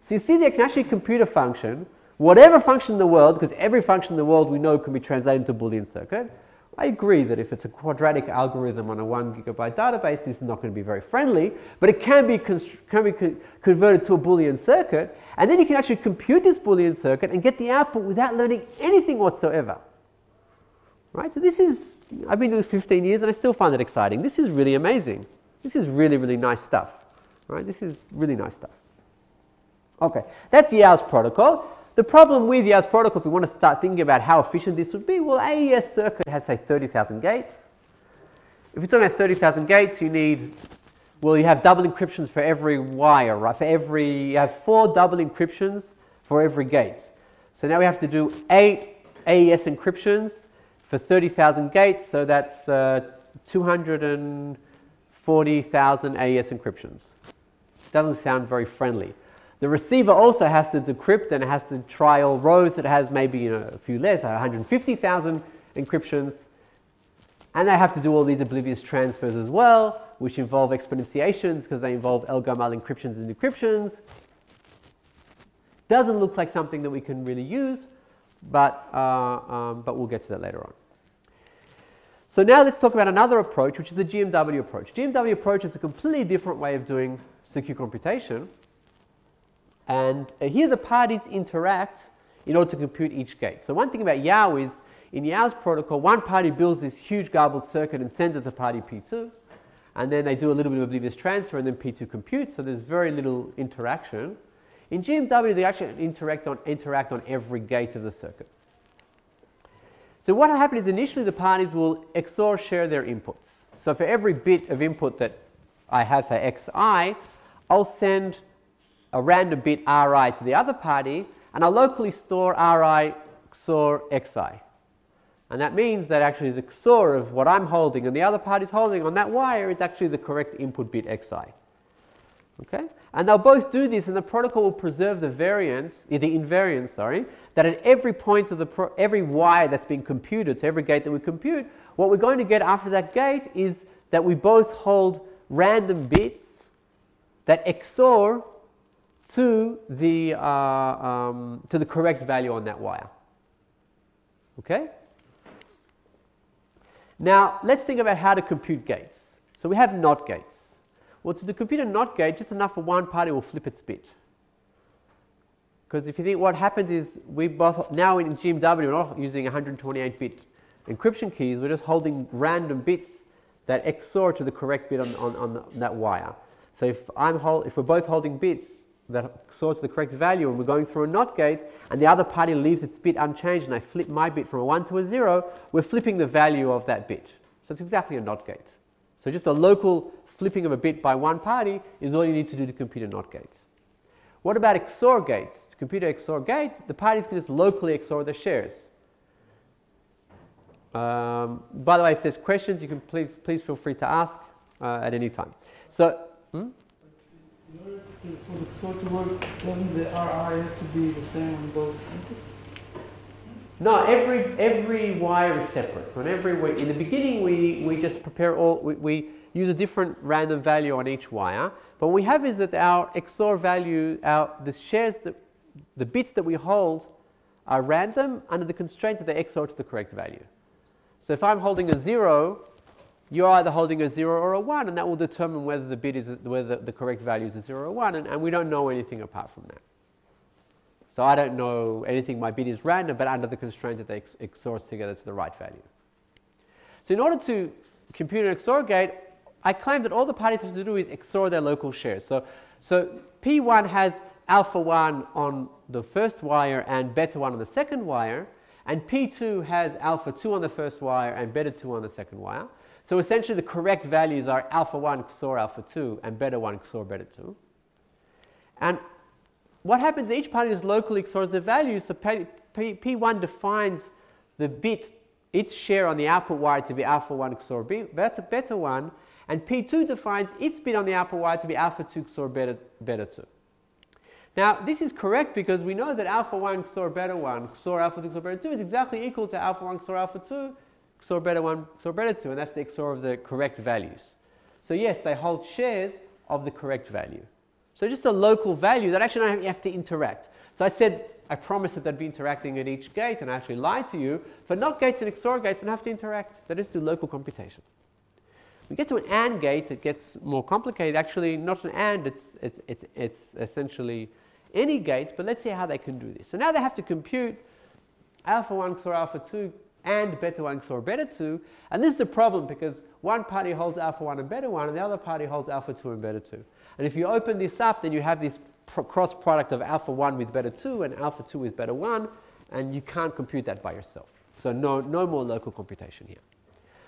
A: So you see there can actually compute a function, whatever function in the world, because every function in the world we know can be translated into a Boolean circuit. I agree that if it's a quadratic algorithm on a one gigabyte database, this is not going to be very friendly, but it can be, can be co converted to a Boolean circuit, and then you can actually compute this Boolean circuit and get the output without learning anything whatsoever. Right? So this is, I've been doing this 15 years and I still find it exciting. This is really amazing. This is really, really nice stuff. Right? This is really nice stuff. Okay, that's Yao's protocol. The problem with Yao's protocol, if we want to start thinking about how efficient this would be, well, AES circuit has, say, 30,000 gates. If you're talking about 30,000 gates, you need Well, you have double encryptions for every wire, right? For every, you have four double encryptions for every gate. So now we have to do eight AES encryptions for 30,000 gates, so that's uh, 240,000 AES encryptions. Doesn't sound very friendly. The receiver also has to decrypt and it has to try all rows. It has maybe you know, a few less, 150,000 encryptions. And they have to do all these oblivious transfers as well, which involve exponentiations because they involve Elgamal encryptions and decryptions. Doesn't look like something that we can really use, but, uh, um, but we'll get to that later on. So now let's talk about another approach, which is the GMW approach. GMW approach is a completely different way of doing secure computation. And here the parties interact in order to compute each gate. So one thing about Yao is, in Yao's protocol, one party builds this huge garbled circuit and sends it to party P2. And then they do a little bit of oblivious transfer and then P2 computes, so there's very little interaction. In GMW, they actually interact on, interact on every gate of the circuit. So what happens is initially the parties will XOR share their inputs. So for every bit of input that I have, say xi, I'll send a random bit ri to the other party, and I'll locally store ri XOR xi. And that means that actually the XOR of what I'm holding and the other party's holding on that wire is actually the correct input bit xi. Okay? And they'll both do this, and the protocol will preserve the variance, eh, the invariance, sorry, that at every point of the every wire that's been computed, so every gate that we compute, what we're going to get after that gate is that we both hold random bits that XOR to the uh, um, to the correct value on that wire. Okay. Now let's think about how to compute gates. So we have NOT gates. Well, to compute a NOT gate, just enough for one party will flip its bit. Because if you think what happens is we both, now in GMW, we're not using 128-bit encryption keys, we're just holding random bits that XOR to the correct bit on, on, on that wire. So if, I'm if we're both holding bits that sorts the correct value and we're going through a NOT gate and the other party leaves its bit unchanged and I flip my bit from a 1 to a 0, we're flipping the value of that bit. So it's exactly a NOT gate. So just a local flipping of a bit by one party is all you need to do to compute a NOT gate. What about XOR gates? To compute an XOR gate, the parties can just locally XOR the shares. Um, by the way, if there's questions, you can please, please feel free to ask uh, at any time. So,
B: hmm? In order to, for the XOR to work, doesn't the RI has to be the same on both?
A: No, every every wire is separate. So in every in the beginning, we, we just prepare all we, we use a different random value on each wire. But what we have is that our XOR value, our, the shares, that, the bits that we hold are random under the constraint that they XOR to the correct value. So if I'm holding a 0, you're either holding a 0 or a 1, and that will determine whether the bit is, whether the correct value is a 0 or 1, and, and we don't know anything apart from that. So I don't know anything, my bit is random, but under the constraint that they XORs together to the right value. So in order to compute an XOR gate, I claim that all the parties have to do is XOR their local shares. So, so P1 has alpha 1 on the first wire and beta 1 on the second wire, and P2 has alpha 2 on the first wire and beta 2 on the second wire. So essentially the correct values are alpha 1 XOR alpha 2 and beta 1 XOR beta 2. And what happens, each party is locally XORs the values, so P, P1 defines the bit, its share on the output wire to be alpha 1 XOR beta, beta 1, and P2 defines its bit on the output wire to be alpha 2 XOR beta, beta 2. Now, this is correct because we know that alpha 1 XOR beta 1 XOR alpha 2 XOR beta 2 is exactly equal to alpha 1 XOR alpha 2 XOR beta 1 XOR beta 2, and that's the XOR of the correct values. So yes, they hold shares of the correct value. So just a local value that actually don't have to interact. So I said, I promised that they'd be interacting at each gate, and I actually lied to you. For NOT gates and XOR gates, they don't have to interact. They just do local computation. We get to an AND gate, it gets more complicated. Actually, not an AND, it's, it's, it's, it's essentially any gate, but let's see how they can do this. So now they have to compute alpha 1 XOR alpha 2 and beta 1 XOR beta 2. And this is the problem because one party holds alpha 1 and beta 1 and the other party holds alpha 2 and beta 2. And if you open this up, then you have this pro cross product of alpha 1 with beta 2 and alpha 2 with beta 1, and you can't compute that by yourself. So no, no more local computation here.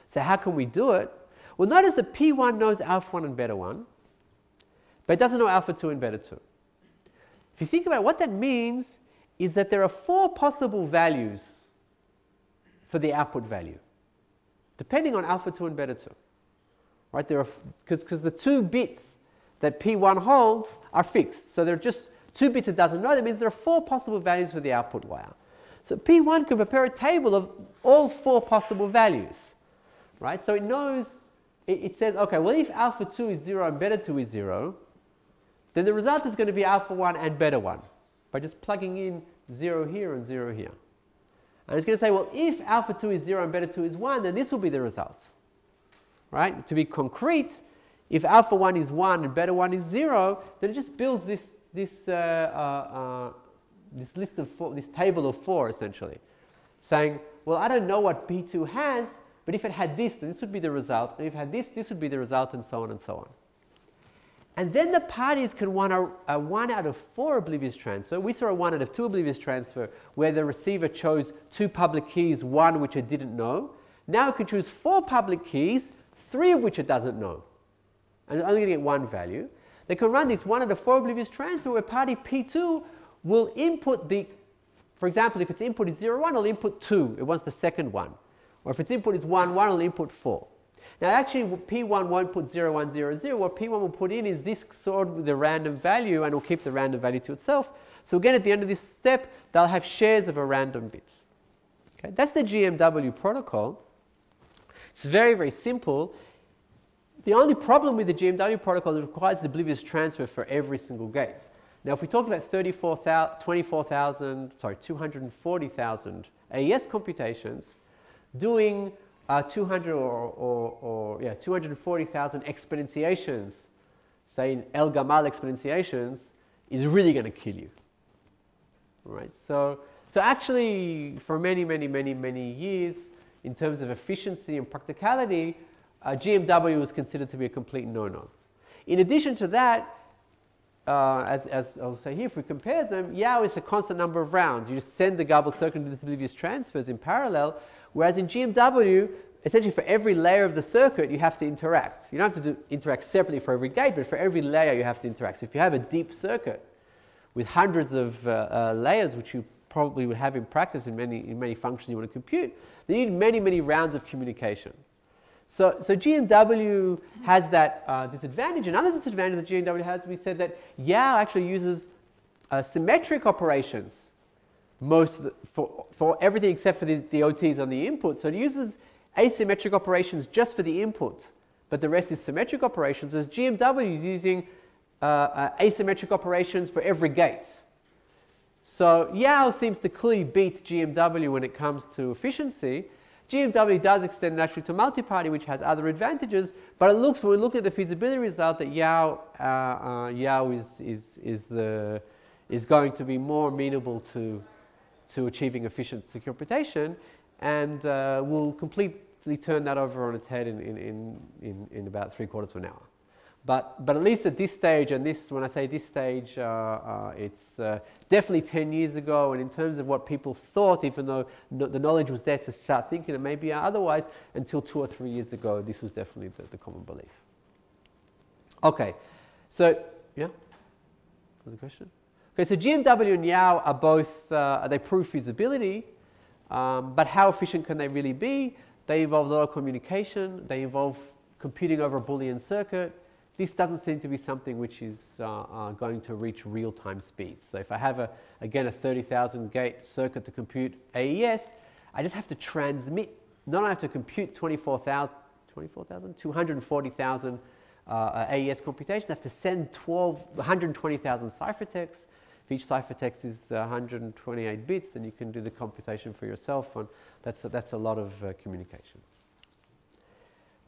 A: So how can we do it? Well, notice that P1 knows alpha 1 and beta 1, but it doesn't know alpha 2 and beta 2. If you think about it, what that means is that there are four possible values for the output value, depending on alpha 2 and beta 2. Right, there are, because the two bits that P1 holds are fixed, so there are just two bits it doesn't know. That means there are four possible values for the output wire. So P1 can prepare a table of all four possible values, right? So it knows, it, it says, okay, well, if alpha 2 is 0 and beta 2 is 0, then the result is going to be alpha 1 and beta 1 by just plugging in 0 here and 0 here. And it's going to say, well, if alpha 2 is 0 and beta 2 is 1, then this will be the result. Right? To be concrete, if alpha 1 is 1 and beta 1 is 0, then it just builds this, this, uh, uh, uh, this list of four, this table of 4 essentially, saying, well, I don't know what B2 has, but if it had this, then this would be the result. And if it had this, this would be the result, and so on and so on. And then the parties can want a, a, uh, 1 out of 4 oblivious transfer. We saw a 1 out of 2 oblivious transfer where the receiver chose two public keys, one which it didn't know. Now it can choose four public keys, three of which it doesn't know. And only going to get one value. They can run this 1 out of 4 oblivious transfer where party P2 will input the, for example, if its input is 0, 1, it'll input 2. It wants the second one. Or if its input is 1, 1, it'll input 4. Now actually P1 won't put 0, 1, 0, 0. What P1 will put in is this sort with the random value and will keep the random value to itself. So again at the end of this step they'll have shares of a random bit. Okay, that's the GMW protocol. It's very, very simple. The only problem with the GMW protocol is it requires the oblivious transfer for every single gate. Now, if we talked about 24,000, sorry, 240,000 AES computations, doing uh, 200 or, or, or yeah, 240,000 exponentiations, say in El Gamal exponentiations, is really going to kill you. Right? So, so actually, for many, many, many, many years, in terms of efficiency and practicality, uh, GMW was considered to be a complete no-no. In addition to that, uh, as, as, I'll say here, if we compare them, Yao is a constant number of rounds. You just send the garbled circuit into the oblivious transfers in parallel, Whereas in GMW, essentially for every layer of the circuit, you have to interact. You don't have to do, interact separately for every gate, but for every layer, you have to interact. So if you have a deep circuit with hundreds of uh, uh, layers, which you probably would have in practice in many, in many functions you want to compute, then you need many, many rounds of communication. So, so GMW has that uh, disadvantage. Another disadvantage that GMW has, we said that Yao actually uses uh, symmetric operations most the, for, for everything except for the, the OTs on the input. So it uses asymmetric operations just for the input, but the rest is symmetric operations, whereas GMW is using uh, uh, asymmetric operations for every gate. So Yao seems to clearly beat GMW when it comes to efficiency. GMW does extend naturally to multi-party, which has other advantages, but it looks, when we look at the feasibility result, that Yao, uh, uh Yao is, is, is, the, is going to be more amenable to to achieving efficient computation and uh, we'll completely turn that over on its head in, in, in, in, about three quarters of an hour. But, but at least at this stage, and this, when I say this stage, uh, uh, it's uh, definitely 10 years ago, and in terms of what people thought, even though no, the knowledge was there to start thinking it may be otherwise, until two or three years ago, this was definitely the, the common belief. Okay, so, yeah? Another question? Okay, so GMW and Yao are both, uh, they prove feasibility, um, but how efficient can they really be? They involve a lot of communication, they involve computing over a Boolean circuit. This doesn't seem to be something which is uh, uh, going to reach real-time speeds. So if I have, a, again, a 30,000 gate circuit to compute AES, I just have to transmit, not only have to compute 24,000, 24,000, 240,000 uh, AES computations, I have to send 12, 120,000 ciphertexts, if each ciphertext is 128 bits, then you can do the computation for yourself. And that's a, that's a lot of uh, communication.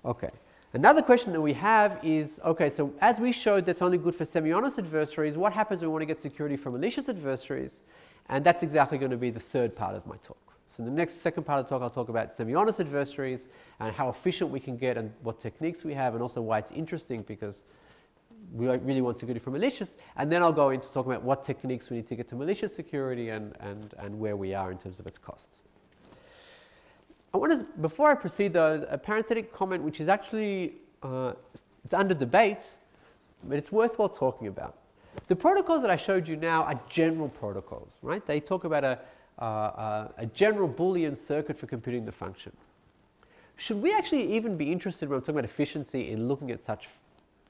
A: Okay. Another question that we have is, okay, so as we showed that's only good for semi-honest adversaries, what happens when we want to get security from malicious adversaries? And that's exactly going to be the third part of my talk. So in the next second part of the talk, I'll talk about semi-honest adversaries and how efficient we can get and what techniques we have and also why it's interesting because we really want security for malicious, and then I'll go into talking about what techniques we need to get to malicious security and, and, and where we are in terms of its costs. I want to, before I proceed though, a parenthetic comment which is actually, uh, it's under debate, but it's worthwhile talking about. The protocols that I showed you now are general protocols, right? They talk about a, uh, uh, a general Boolean circuit for computing the function. Should we actually even be interested when I'm talking about efficiency in looking at such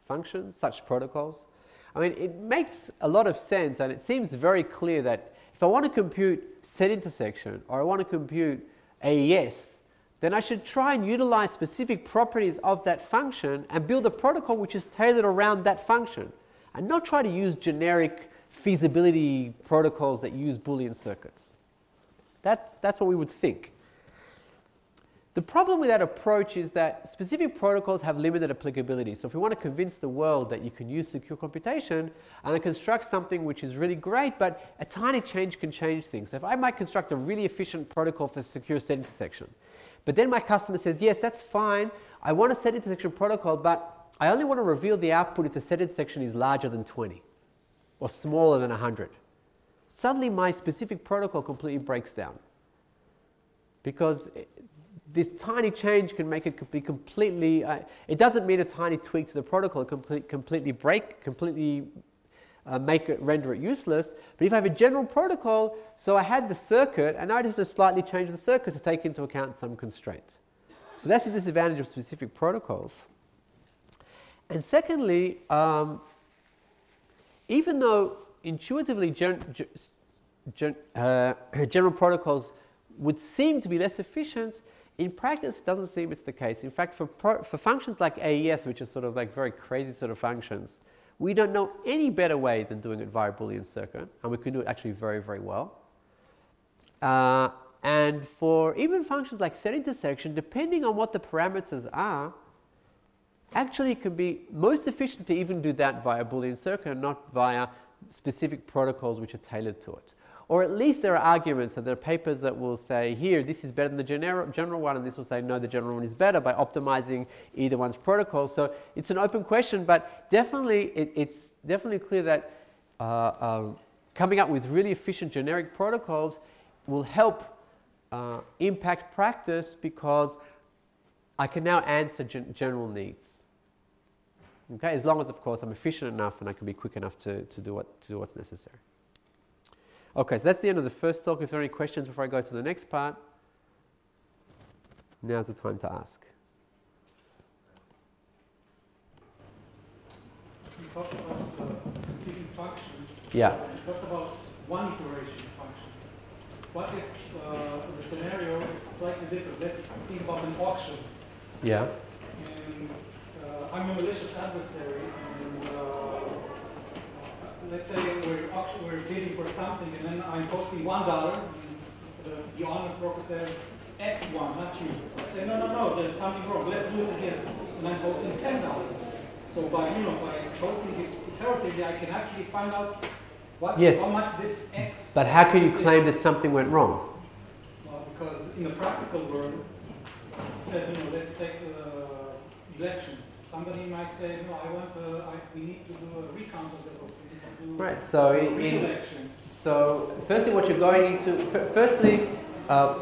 A: functions, such protocols? I mean, it makes a lot of sense and it seems very clear that if I want to compute set intersection or I want to compute AES, then I should try and utilize specific properties of that function and build a protocol which is tailored around that function and not try to use generic feasibility protocols that use Boolean circuits. That, that's what we would think. The problem with that approach is that specific protocols have limited applicability. So if we want to convince the world that you can use secure computation and construct something which is really great, but a tiny change can change things. So if I might construct a really efficient protocol for secure set intersection, but then my customer says, yes, that's fine. I want a set intersection protocol, but I only want to reveal the output if the set intersection is larger than 20 or smaller than 100. Suddenly my specific protocol completely breaks down because this tiny change can make it be completely, uh, it doesn't mean a tiny tweak to the protocol, complete, completely break, completely uh, make it, render it useless. But if I have a general protocol, so I had the circuit, and I just have to slightly change the circuit to take into account some constraints. So that's the disadvantage of specific protocols. And secondly, um, even though intuitively gen, gen, uh, general protocols would seem to be less efficient, in practice, it doesn't seem it's the case. In fact, for, for functions like AES, which are sort of like very crazy sort of functions, we don't know any better way than doing it via Boolean circuit, and we can do it actually very, very well. Uh, and for even functions like set intersection, depending on what the parameters are, actually it can be most efficient to even do that via Boolean circuit and not via specific protocols which are tailored to it. Or at least there are arguments, and there are papers that will say, here, this is better than the general, general one, and this will say, no, the general one is better by optimizing either one's protocol. So it's an open question, but definitely it, it's definitely clear that uh, um, coming up with really efficient generic protocols will help uh, impact practice because I can now answer gen general needs. Okay, as long as, of course, I'm efficient enough and I can be quick enough to, to, do, what, to do what's necessary. Okay, so that's the end of the first talk. If there are any questions before I go to the next part, now's the time to ask.
D: You talked about uh, functions.
A: Yeah.
D: You talked about one iteration function. What if uh, the scenario is slightly different? Let's think about an auction.
A: Yeah.
D: And uh, I'm a malicious adversary, let's say we're we're bidding for something, and then I'm posting one dollar. The, the honest broker says X one, not you. So I say no, no, no. There's something wrong. Let's do it again. And I'm posting ten dollars. So by you know by posting it iteratively, I can actually find out what
A: Yes.
D: how much this X.
A: But how can you claim that something went wrong?
D: Well, because in the practical world, said you know let's take uh, elections. Somebody might say no, I want uh, I, we need to do a recount of the vote.
A: Right, so in- in- So, firstly, what you're going into, firstly, uh,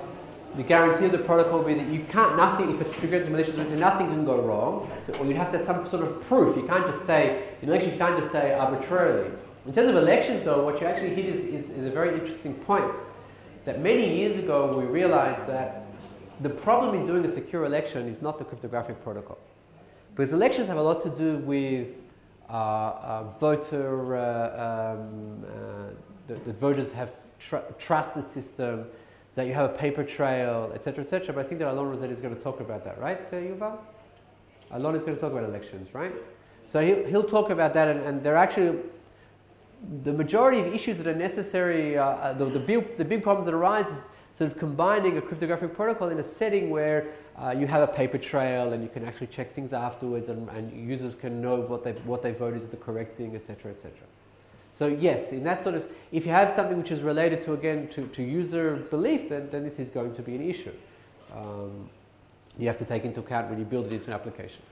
A: the guarantee of the protocol will be that you can't, nothing, if it's and malicious, nothing can go wrong. So, or you'd have to have some sort of proof. You can't just say, in elections, you can't just say arbitrarily. In terms of elections, though, what you actually hit is, is, is a very interesting point. That many years ago, we realized that the problem in doing a secure election is not the cryptographic protocol. Because elections have a lot to do with voter, uh, um, uh, that, that voters have tr- trust the system, that you have a paper trail, etc., etc. But I think that Alon Rossetti is going to talk about that, right, uh, Yuval? Alon is going to talk about elections, right? So he'll, he'll talk about that, and, and there are actually the majority of issues that are necessary, uh, uh, the, the, big, the big problems that arise is sort of combining a cryptographic protocol in a setting where uh, you have a paper trail and you can actually check things afterwards and, and users can know what they, what they voted is the correct thing, etc., etc. So yes, in that sort of, if you have something which is related to, again, to, to user belief, then, then this is going to be an issue. Um, you have to take into account when you build it into an application.